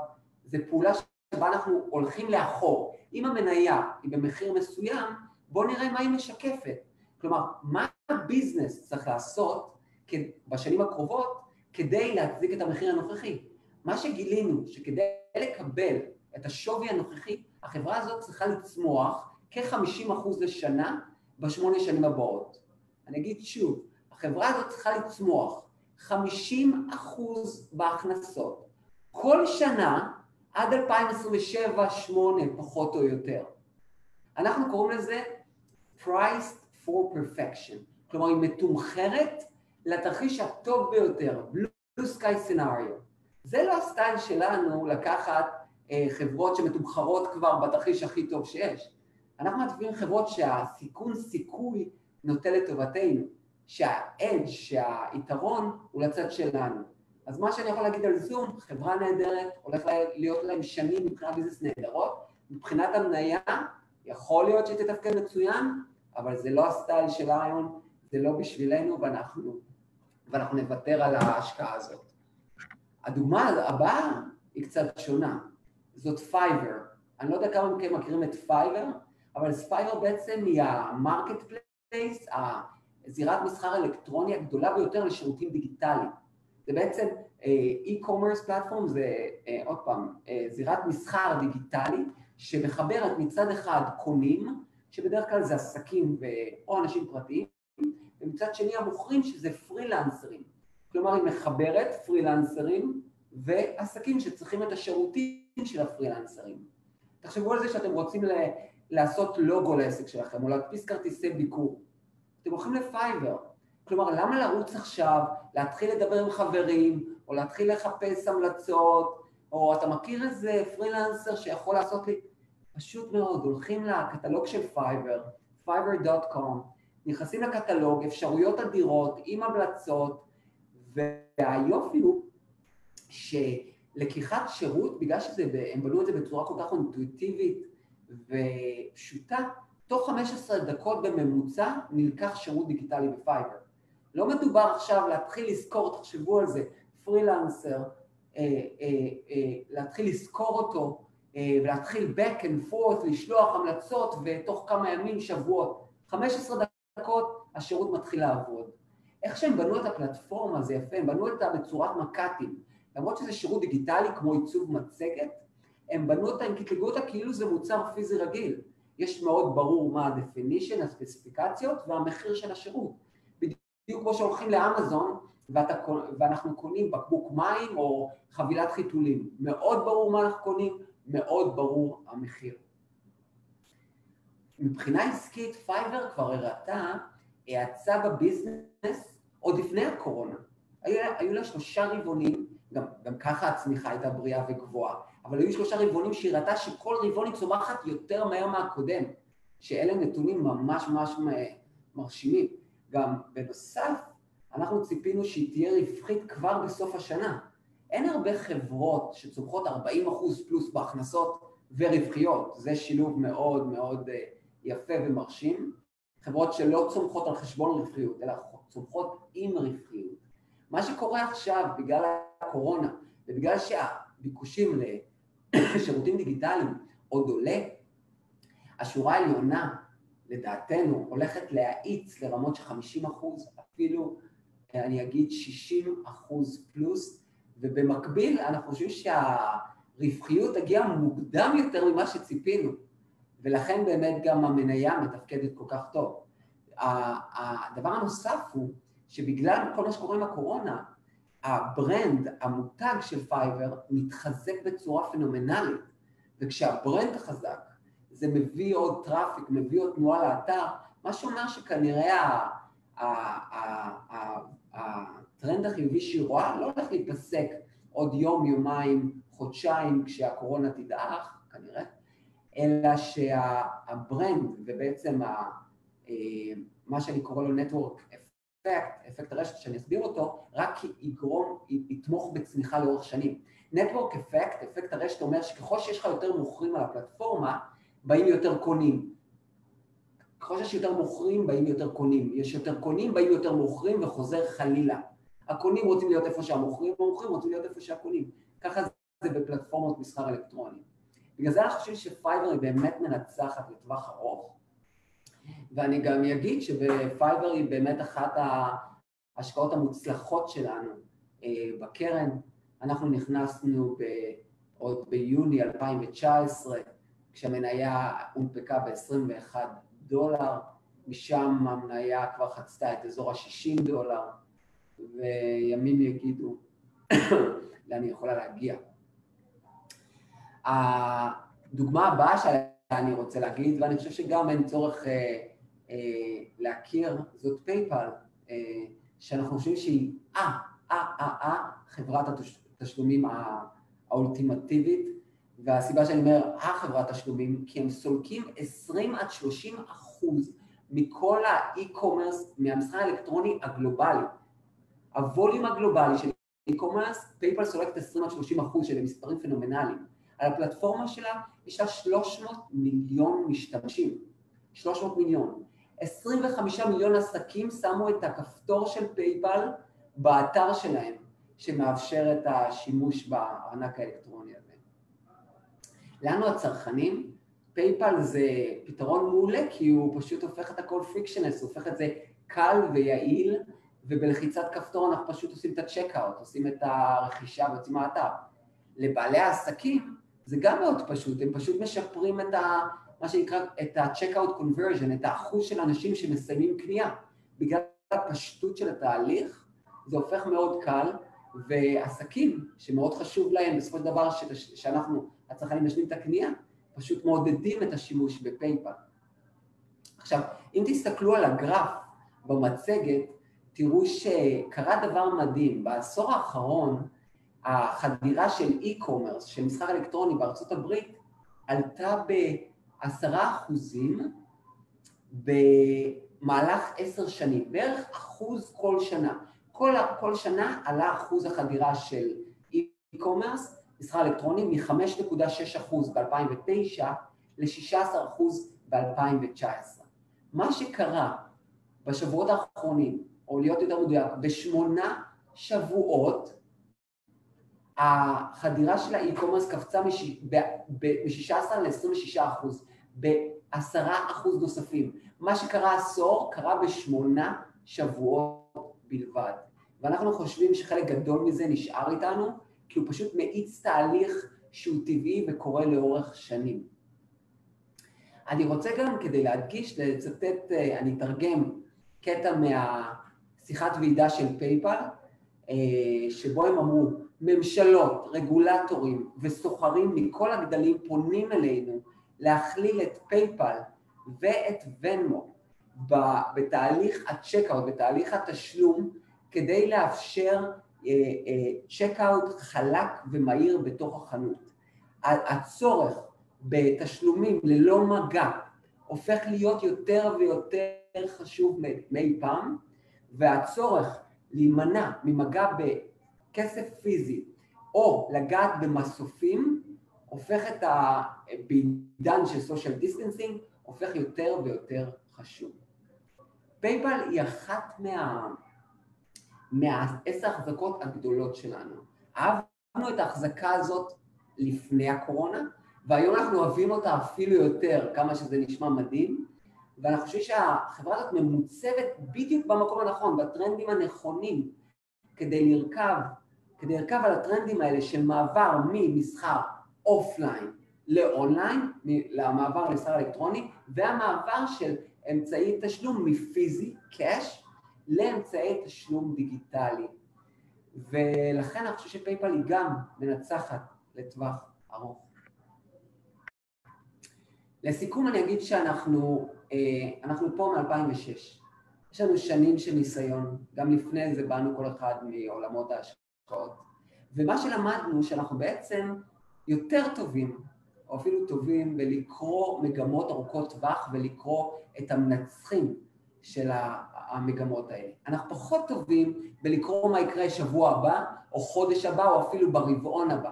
זה פעולה שבה אנחנו הולכים לאחור. אם המניה היא במחיר מסוים, בואו נראה מה היא משקפת. כלומר, מה הביזנס צריך לעשות בשנים הקרובות כדי להצדיק את המחיר הנוכחי. מה שגילינו, שכדי לקבל את השווי הנוכחי, החברה הזאת צריכה לצמוח כ-50% לשנה בשמונה שנים הבאות. אני אגיד שוב, החברה הזאת צריכה לצמוח 50% בהכנסות כל שנה עד 2027-2028 פחות או יותר. אנחנו קוראים לזה priced for perfection, כלומר היא מתומחרת לתרחיש הטוב ביותר, blue sky scenario. זה לא הסטייל שלנו לקחת אה, חברות שמתומחרות כבר בתרחיש הכי טוב שיש. אנחנו מעדיפים חברות שהסיכון סיכוי נוטה לטובתנו, שהאדג', שהיתרון הוא לצד שלנו. אז מה שאני יכול להגיד על זום, חברה נהדרת, הולך להיות להם שנים מבחינת business נהדרות, מבחינת המניה, יכול להיות שהיא תתפקד מצוין, אבל זה לא ה style של היום, זה לא בשבילנו ואנחנו, ואנחנו נוותר על ההשקעה הזאת. הדוגמה הבאה היא קצת שונה, זאת פייבר. אני לא יודע כמה מכם מכירים את פייבר, אבל פייבר בעצם היא ה marketplace, זירת מסחר אלקטרוני הגדולה ביותר לשירותים דיגיטליים. זה בעצם e-commerce פלטפורם, זה uh, עוד פעם, uh, זירת מסחר דיגיטלי שמחברת מצד אחד קונים, שבדרך כלל זה עסקים או אנשים פרטיים, ומצד שני המוכרים שזה פרילנסרים. כלומר היא מחברת פרילנסרים ועסקים שצריכים את השירותים של הפרילנסרים. תחשבו על זה שאתם רוצים לעשות לוגו לעסק שלכם או להדפיס כרטיסי ביקור. אתם הולכים לפייבר. כלומר, למה לרוץ עכשיו, להתחיל לדבר עם חברים, או להתחיל לחפש המלצות, או אתה מכיר איזה פרילנסר שיכול לעשות לי... פשוט מאוד, הולכים לקטלוג של פייבר, fiverr.com, נכנסים לקטלוג, אפשרויות אדירות עם המלצות, והיופי הוא שלקיחת שירות, בגלל שהם בנו את זה בצורה כל כך אינטואיטיבית ופשוטה, תוך 15 דקות בממוצע נלקח שירות דיגיטלי בפייבר. לא מדובר עכשיו להתחיל לזכור, תחשבו על זה, פרילנסר, אה, אה, אה, להתחיל לזכור אותו ולהתחיל back and forth, לשלוח המלצות ותוך כמה ימים, שבועות, 15 דקות השירות מתחיל לעבוד. איך שהם בנו את הפלטפורמה זה יפה, הם בנו אותה בצורת מק"טים, למרות שזה שירות דיגיטלי כמו עיצוב מצגת, הם בנו אותה, הם קטלגו אותה כאילו זה מוצר פיזי רגיל. יש מאוד ברור מה ה-definition, הספציפיקציות והמחיר של השירות. בדיוק כמו שהולכים לאמזון ואתה, ואנחנו קונים בקבוק מים או חבילת חיתולים. מאוד ברור מה אנחנו קונים, מאוד ברור המחיר. מבחינה עסקית פייבר כבר הראתה האצה ב business עוד לפני הקורונה. היו, היו לה שלושה רבעונים, גם, גם ככה הצמיחה הייתה בריאה וגבוהה, אבל היו שלושה רבעונים שהיא ראתה שכל רבעון היא צומחת יותר מהר מהקודם, שאלה נתונים ממש ממש מרשימים. גם בנוסף, אנחנו ציפינו שהיא תהיה רווחית כבר בסוף השנה. אין הרבה חברות שצומחות 40 אחוז פלוס בהכנסות ורווחיות, זה שילוב מאוד מאוד אה, יפה ומרשים. חברות שלא צומחות על חשבון רווחיות, אלא צומחות עם רווחיות. מה שקורה עכשיו בגלל הקורונה ובגלל שהביקושים לשירותים דיגיטליים עוד עולה, השורה העליונה לדעתנו הולכת להאיץ לרמות של 50 אחוז, אפילו אני אגיד 60 אחוז פלוס, ובמקביל אנחנו חושבים שהרווחיות תגיע מוקדם יותר ממה שציפינו, ולכן באמת גם המניה מתפקדת כל כך טוב. הדבר הנוסף הוא שבגלל כל מה שקורה עם הקורונה, ה brand, המותג של פייבר, מתחזק בצורה פנומנלית, וכשה brand חזק, זה מביא עוד traffic, מביא עוד תנועה לאתר, מה שאומר שכנראה הטרנד החיובי שהיא רואה לא הולך להיפסק עוד יום, יומיים, חודשיים כשהקורונה תדעך, כנראה, אלא שהברנד ובעצם אה, מה שאני קורא לו Network Effect, אפקט הרשת שאני אסביר אותו, רק יגרום, יתמוך בצמיחה לאורך שנים. Network Effect, אפקט הרשת אומר שככל שיש לך יותר מוכרים על הפלטפורמה, באים יותר קונים. ככל שיש יותר מוכרים, באים יותר קונים. יש יותר קונים, באים יותר מוכרים וחוזר חלילה. הקונים רוצים להיות איפה שהמוכרים, והמוכרים רוצים להיות איפה שהקונים. ככה זה בפלטפורמות מסחר אלקטרוני. בגלל זה אנחנו חושבים שפייבר היא באמת מנצחת לטווח ארוך, ואני גם אגיד שבפייבר היא באמת אחת ההשקעות המוצלחות שלנו אה, בקרן. אנחנו נכנסנו עוד ביוני 2019, כשהמניה הונפקה ב-21 דולר, משם המניה כבר חצתה את אזור ה-60 דולר, וימים יגידו לאן היא יכולה להגיע. הדוגמה הבאה שאני רוצה להגיד, ואני חושב שגם אין צורך אה, אה, להכיר, זאת פייפל, אה, שאנחנו חושבים שהיא אה, אה, אה, אה, חברת התשלומים האולטימטיבית, והסיבה שאני אומר החברת תשלומים, כי הם סולקים 20 עד 30 אחוז מכל ה e-commerce, מהמסחר האלקטרוני הגלובלי. ה volume הגלובלי של e-commerce, פייפל סולקת 20 עד 30 אחוז, שזה מספרים פנומנליים. על הפלטפורמה שלה יש לה 300 מיליון משתמשים, 300 מיליון. 25 מיליון עסקים שמו את הכפתור של פייפל באתר שלהם, שמאפשר את השימוש בארנק האלקטרוני הזה. לנו הצרכנים, פייפל זה פתרון מעולה כי הוא פשוט הופך את הכל frictionless, הוא הופך את זה קל ויעיל ובלחיצת כפתור אנחנו פשוט עושים את ה checkout, עושים את הרכישה ויוצאים מהאתר. לבעלי העסקים זה גם מאוד פשוט, הם פשוט משפרים את ה... מה שנקרא, את ה-checkout conversion, את האחוז של אנשים שמסיימים קנייה. בגלל הפשטות של התהליך, זה הופך מאוד קל, ועסקים שמאוד חשוב להם בסופו של דבר שאנחנו, הצרכנים משנים את הקנייה, פשוט מעודדים את השימוש בפייפל. עכשיו, אם תסתכלו על הגרף במצגת, תראו שקרה דבר מדהים. בעשור האחרון, החדירה של e-commerce, של מסחר אלקטרוני בארצות הברית, עלתה בעשרה אחוזים במהלך עשר שנים, בערך אחוז כל שנה. כל, כל שנה עלה אחוז החדירה של e-commerce, מסחר אלקטרוני, מ-5.6% ב-2009 ל-16% ב-2019. מה שקרה בשבועות האחרונים, או להיות יותר מדויק, בשמונה שבועות, החדירה של האי-קומרס קפצה מ-16 ל-26 אחוז, ב-10 אחוז נוספים. מה שקרה עשור קרה בשמונה שבועות בלבד. ואנחנו חושבים שחלק גדול מזה נשאר איתנו, כי הוא פשוט מאיץ תהליך שהוא טבעי וקורה לאורך שנים. אני רוצה גם כדי להדגיש, לצטט, אה, אני אתרגם קטע מהשיחת ועידה של פייפל, אה, שבו הם אמרו, ממשלות, רגולטורים וסוחרים מכל הגדלים פונים אלינו להכליל את פייפל ואת ונמו בתהליך ה checkout, בתהליך התשלום, כדי לאפשר checkout אה, חלק ומהיר בתוך החנות. הצורך בתשלומים ללא מגע הופך להיות יותר ויותר חשוב מאי פעם, והצורך להימנע ממגע בכסף פיזי או לגעת במסופים, הופך את ה... בעידן של social distancing, הופך יותר ויותר חשוב. פייפל היא אחת מה... מהעשר החזקות הגדולות שלנו. אהבנו את ההחזקה הזאת לפני הקורונה, והיום אנחנו אוהבים אותה אפילו יותר, כמה שזה נשמע מדהים, ואנחנו חושבים שהחברה הזאת ממוצבת בדיוק במקום הנכון, בטרנדים הנכונים, כדי לרכב, כדי לרכב על הטרנדים האלה של מעבר ממסחר אופליין לאונליין, למעבר למסחר אלקטרוני, והמעבר של אמצעי תשלום מפיזי, cash, לאמצעי תשלום דיגיטלי. ולכן אני חושב שפייפל היא גם מנצחת לטווח ארוך. לסיכום אני אגיד שאנחנו אה, אנחנו פה מ-2006. יש לנו שנים של ניסיון, גם לפני זה באנו כל אחד מעולמות ההשקעות, ומה שלמדנו שאנחנו בעצם יותר טובים, או אפילו טובים, בלקרוא מגמות ארוכות טווח ולקרוא את המנצחים של המגמות האלה. אנחנו פחות טובים בלקרוא מה יקרה שבוע הבא, או חודש הבא, או אפילו ברבעון הבא.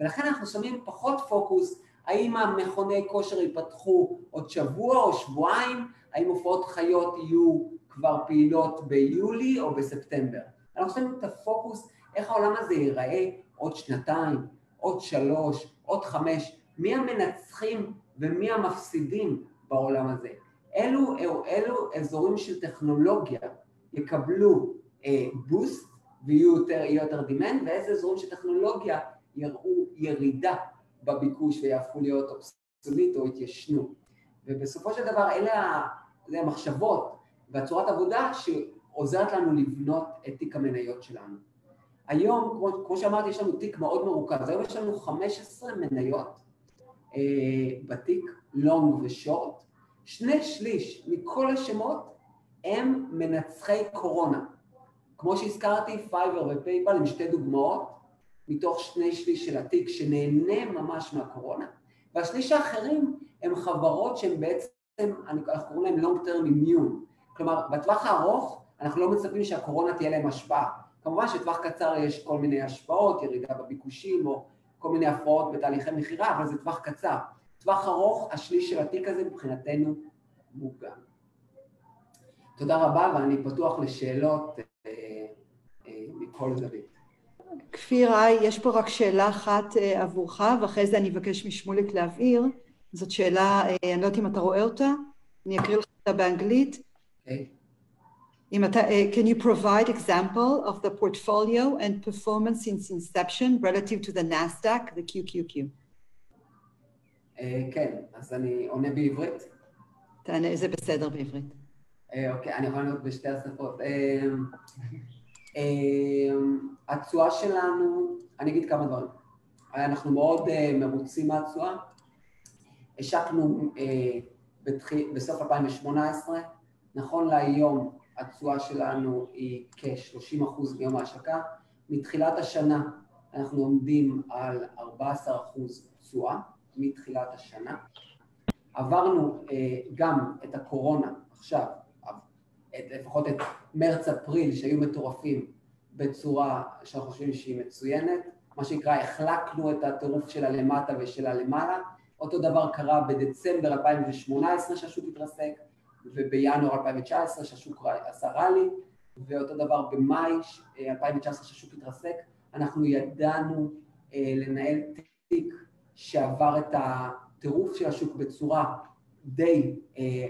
ולכן אנחנו שמים פחות פוקוס האם המכוני כושר ייפתחו עוד שבוע או שבועיים, האם הופעות חיות יהיו כבר פעילות ביולי או בספטמבר. אנחנו שמים את הפוקוס איך העולם הזה ייראה עוד שנתיים, עוד שלוש, עוד חמש, מי המנצחים ומי המפסידים בעולם הזה. אלו, אלו אזורים של טכנולוגיה יקבלו אה, בוסט ויהיו יותר, יותר demand, ואיזה אזורים של טכנולוגיה יראו ירידה בביקוש ויהפכו להיות אובסולית או יתיישנו. ובסופו של דבר אלה המחשבות והצורת עבודה שעוזרת לנו לבנות את תיק המניות שלנו. היום, כמו, כמו שאמרתי, יש לנו תיק מאוד מרוכז, היום יש לנו 15 מניות אה, בתיק, long ו short, שני שליש מכל השמות הם מנצחי קורונה. כמו שהזכרתי, פייבר ופייפל הם שתי דוגמאות מתוך שני שליש של התיק שנהנה ממש מהקורונה, והשליש האחרים הם חברות שהן בעצם, אנחנו קוראים להן long term immune, כלומר בטווח הארוך אנחנו לא מצפים שהקורונה תהיה להם השפעה, כמובן שטווח קצר יש כל מיני השפעות, ירידה בביקושים או כל מיני הפרעות בתהליכי מכירה, אבל זה טווח קצר. טווח ארוך, השליש של התיק הזה מבחינתנו מוגן. תודה רבה ואני פתוח לשאלות אה, אה, מכל זווית. כפיר, יש פה רק שאלה אחת אה, עבורך, ואחרי זה אני אבקש משמוליק להבהיר. זאת שאלה, אני לא יודעת אם אתה רואה אותה, אני אקריא לך אותה באנגלית. Okay. אוקיי. אם אתה, can you provide example of the portfolio and performance since inception relative to the NASDAQ, the QQQ? כן, אז אני עונה בעברית. תענה, זה בסדר בעברית. אוקיי, אני יכולה לענות בשתי השפות. אמ, התשואה שלנו, אני אגיד כמה דברים. אנחנו מאוד אה, מרוצים מהתשואה. השקנו אה, בסוף 2018, נכון להיום התשואה שלנו היא כ-30% מיום ההשקה. מתחילת השנה אנחנו עומדים על 14% תשואה, מתחילת השנה. עברנו אה, גם את הקורונה עכשיו, את, לפחות את מרץ-אפריל שהיו מטורפים בצורה שאנחנו חושבים שהיא מצוינת, מה שנקרא החלקנו את הטירוף של הלמטה ושל הלמעלה, אותו דבר קרה בדצמבר 2018 שהשוק התרסק ובינואר 2019 שהשוק עשה רלי ואותו דבר במאי 2019 שהשוק התרסק, אנחנו ידענו אה, לנהל תיק שעבר את הטירוף של השוק בצורה די אה,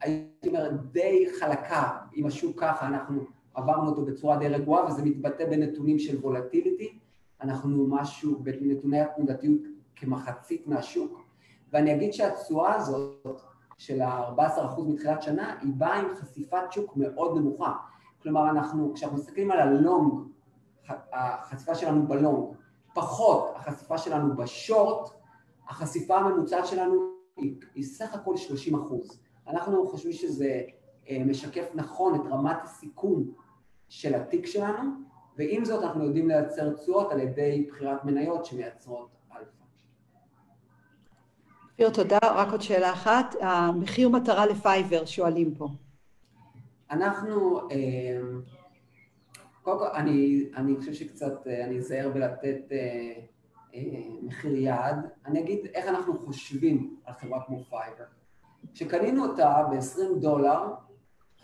הייתי אומר, די חלקה. עם השוק ככה, אנחנו עברנו אותו בצורה די רגועה וזה מתבטא בנתונים של וולטיליטי, אנחנו משהו בנתוני התנודתיות כמחצית מהשוק, ואני אגיד שהתשואה הזאת של ה-14% מתחילת שנה היא באה עם חשיפת שוק מאוד נמוכה, כלומר אנחנו, כשאנחנו מסתכלים על הלונג, החשיפה שלנו בלונג, פחות החשיפה שלנו בשורט, החשיפה הממוצעת שלנו היא, היא סך הכל 30 אחוז. אנחנו חושבים שזה אה, משקף נכון את רמת הסיכון של התיק שלנו, ועם זאת אנחנו יודעים לייצר תשואות על ידי בחירת מניות שמייצרות אלפא. אופיר, תודה. רק עוד שאלה אחת. המחיר מטרה לפייבר שואלים פה. אנחנו, אה, קודם כל, אני, אני חושב שקצת, אה, אני אזהר בלתת מחיר יעד. אני אגיד איך אנחנו חושבים על חברה כמו פייבר. כשקנינו אותה ב-20 דולר,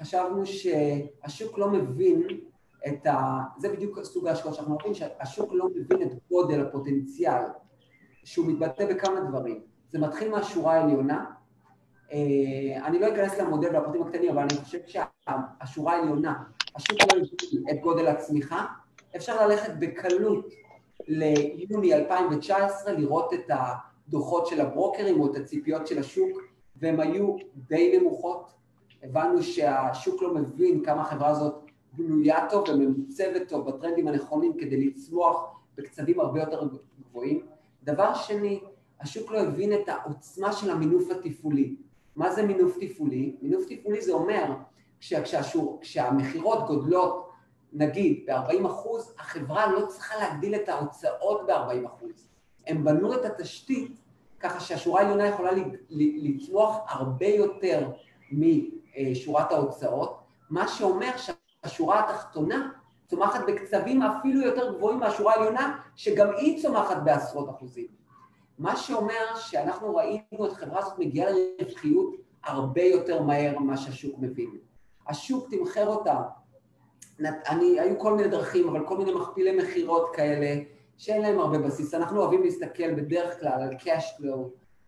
חשבנו שהשוק לא מבין את ה... זה בדיוק סוג ההשקעות שאנחנו אומרים, שהשוק לא מבין את גודל הפוטנציאל, שהוא מתבטא בכמה דברים. זה מתחיל מהשורה העליונה, אה, אני לא אכנס למודל והפרטים הקטנים, אבל אני חושב שהשורה העליונה, השוק לא מבין את גודל הצמיחה, אפשר ללכת בקלות ליוני 2019, לראות את הדוחות של הברוקרים או את הציפיות של השוק והן היו די נמוכות. הבנו שהשוק לא מבין כמה החברה הזאת בנויה טוב וממוצבת טוב בטרנדים הנכונים כדי לצמוח בקצבים הרבה יותר גבוהים. דבר שני, השוק לא הבין את העוצמה של המינוף התפעולי. מה זה מינוף תפעולי? מינוף תפעולי זה אומר כשהמכירות גודלות נגיד ב-40 אחוז, החברה לא צריכה להגדיל את ההוצאות ב-40 אחוז. הם בנו את התשתית ככה שהשורה העליונה יכולה לצמוח הרבה יותר משורת ההוצאות, מה שאומר שהשורה התחתונה צומחת בקצבים אפילו יותר גבוהים מהשורה העליונה, שגם היא צומחת בעשרות אחוזים. מה שאומר שאנחנו ראינו את החברה הזאת מגיעה לרווחיות הרבה יותר מהר ממה שהשוק מבין. השוק תמחר אותה, אני, היו כל מיני דרכים, אבל כל מיני מכפילי מכירות כאלה, שאין להם הרבה בסיס. אנחנו אוהבים להסתכל בדרך כלל על cash flow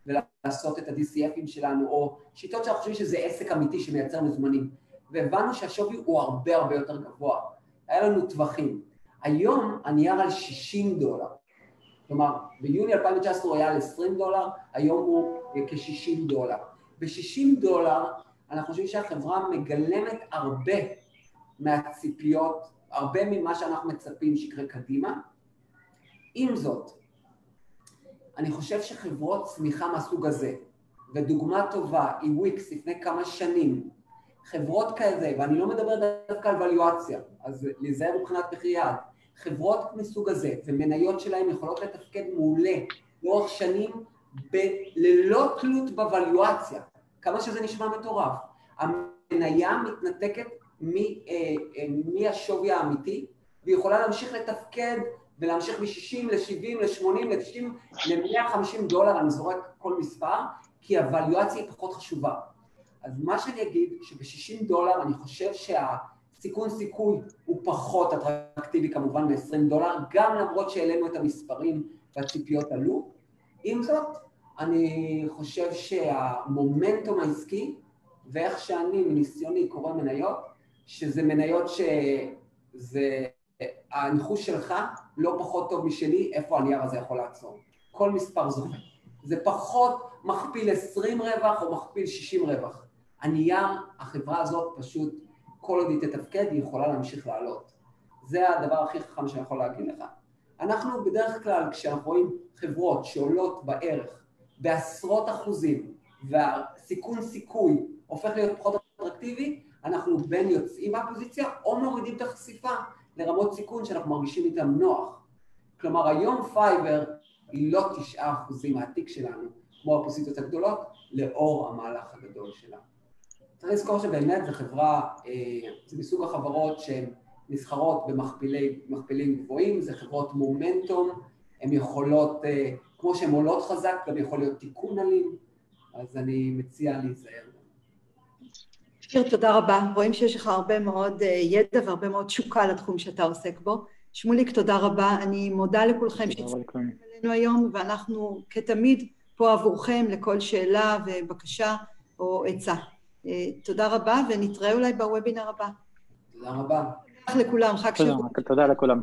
ולעשות את ה-DCFים שלנו, או שיטות שאנחנו חושבים שזה עסק אמיתי שמייצר מזומנים. והבנו שהשווי הוא הרבה הרבה יותר גבוה. היה לנו טווחים. היום הנייר על 60 דולר. כלומר, ביוני 2019 הוא היה על 20 דולר, היום הוא כ-60 דולר. ב-60 דולר אנחנו חושבים שהחברה מגלמת הרבה מהציפיות, הרבה ממה שאנחנו מצפים שיקרה קדימה, עם זאת, אני חושב שחברות צמיחה מהסוג הזה, ודוגמה טובה היא וויקס לפני כמה שנים, חברות כאלה, ואני לא מדבר דווקא על וליואציה, אז להיזהר מבחינת מחיר יעד, חברות מסוג הזה ומניות שלהם יכולות לתפקד מעולה לאורך שנים ב- ללא תלות בוולואציה, כמה שזה נשמע מטורף. המניה מתנתקת מהשווי האמיתי והיא יכולה להמשיך לתפקד ולהמשיך מ-60 ל-70 ל-80 ל-90 ל-150 דולר, אני זורק כל מספר, כי הוואליואציה היא פחות חשובה. אז מה שאני אגיד, שב-60 דולר אני חושב שהסיכון סיכוי הוא פחות אטרקטיבי כמובן מ-20 דולר, גם למרות שהעלינו את המספרים והציפיות עלו. עם זאת, אני חושב שהמומנטום העסקי ואיך שאני מניסיוני קורא מניות, שזה מניות שזה, הניחוש שלך לא פחות טוב משלי, איפה הנייר הזה יכול לעצור. כל מספר זוכה. זה פחות מכפיל 20 רווח או מכפיל 60 רווח. הנייר, החברה הזאת פשוט, כל עוד היא תתפקד, היא יכולה להמשיך לעלות. זה הדבר הכי חכם שאני יכול להגיד לך. אנחנו בדרך כלל, כשאנחנו רואים חברות שעולות בערך בעשרות אחוזים, והסיכון סיכוי הופך להיות פחות אטרקטיבי, אנחנו בין יוצאים מהפוזיציה או מורידים את החשיפה לרמות סיכון שאנחנו מרגישים איתן נוח. כלומר היום Fiverr היא לא תשעה אחוזים מהתיק שלנו, כמו הפוזיציות הגדולות, לאור המהלך הגדול שלה. צריך לזכור שבאמת זו חברה, אה, זה מסוג החברות שהן נסחרות במכפילים גבוהים, זה חברות מומנטום, הן יכולות, אה, כמו שהן עולות חזק, גם יכול להיות תיקון אלים, אז אני מציע להיזהר. שיר, תודה רבה. רואים שיש לך הרבה מאוד אה, ידע והרבה מאוד תשוקה לתחום שאתה עוסק בו. שמוליק, תודה רבה. אני מודה לכולכם שהצטרפתם אלינו היום, ואנחנו כתמיד פה עבורכם לכל שאלה ובקשה או עצה. אה, תודה רבה, ונתראה אולי בוובינר הבא. תודה רבה. לכולם, חג שבוע. תודה לכולם.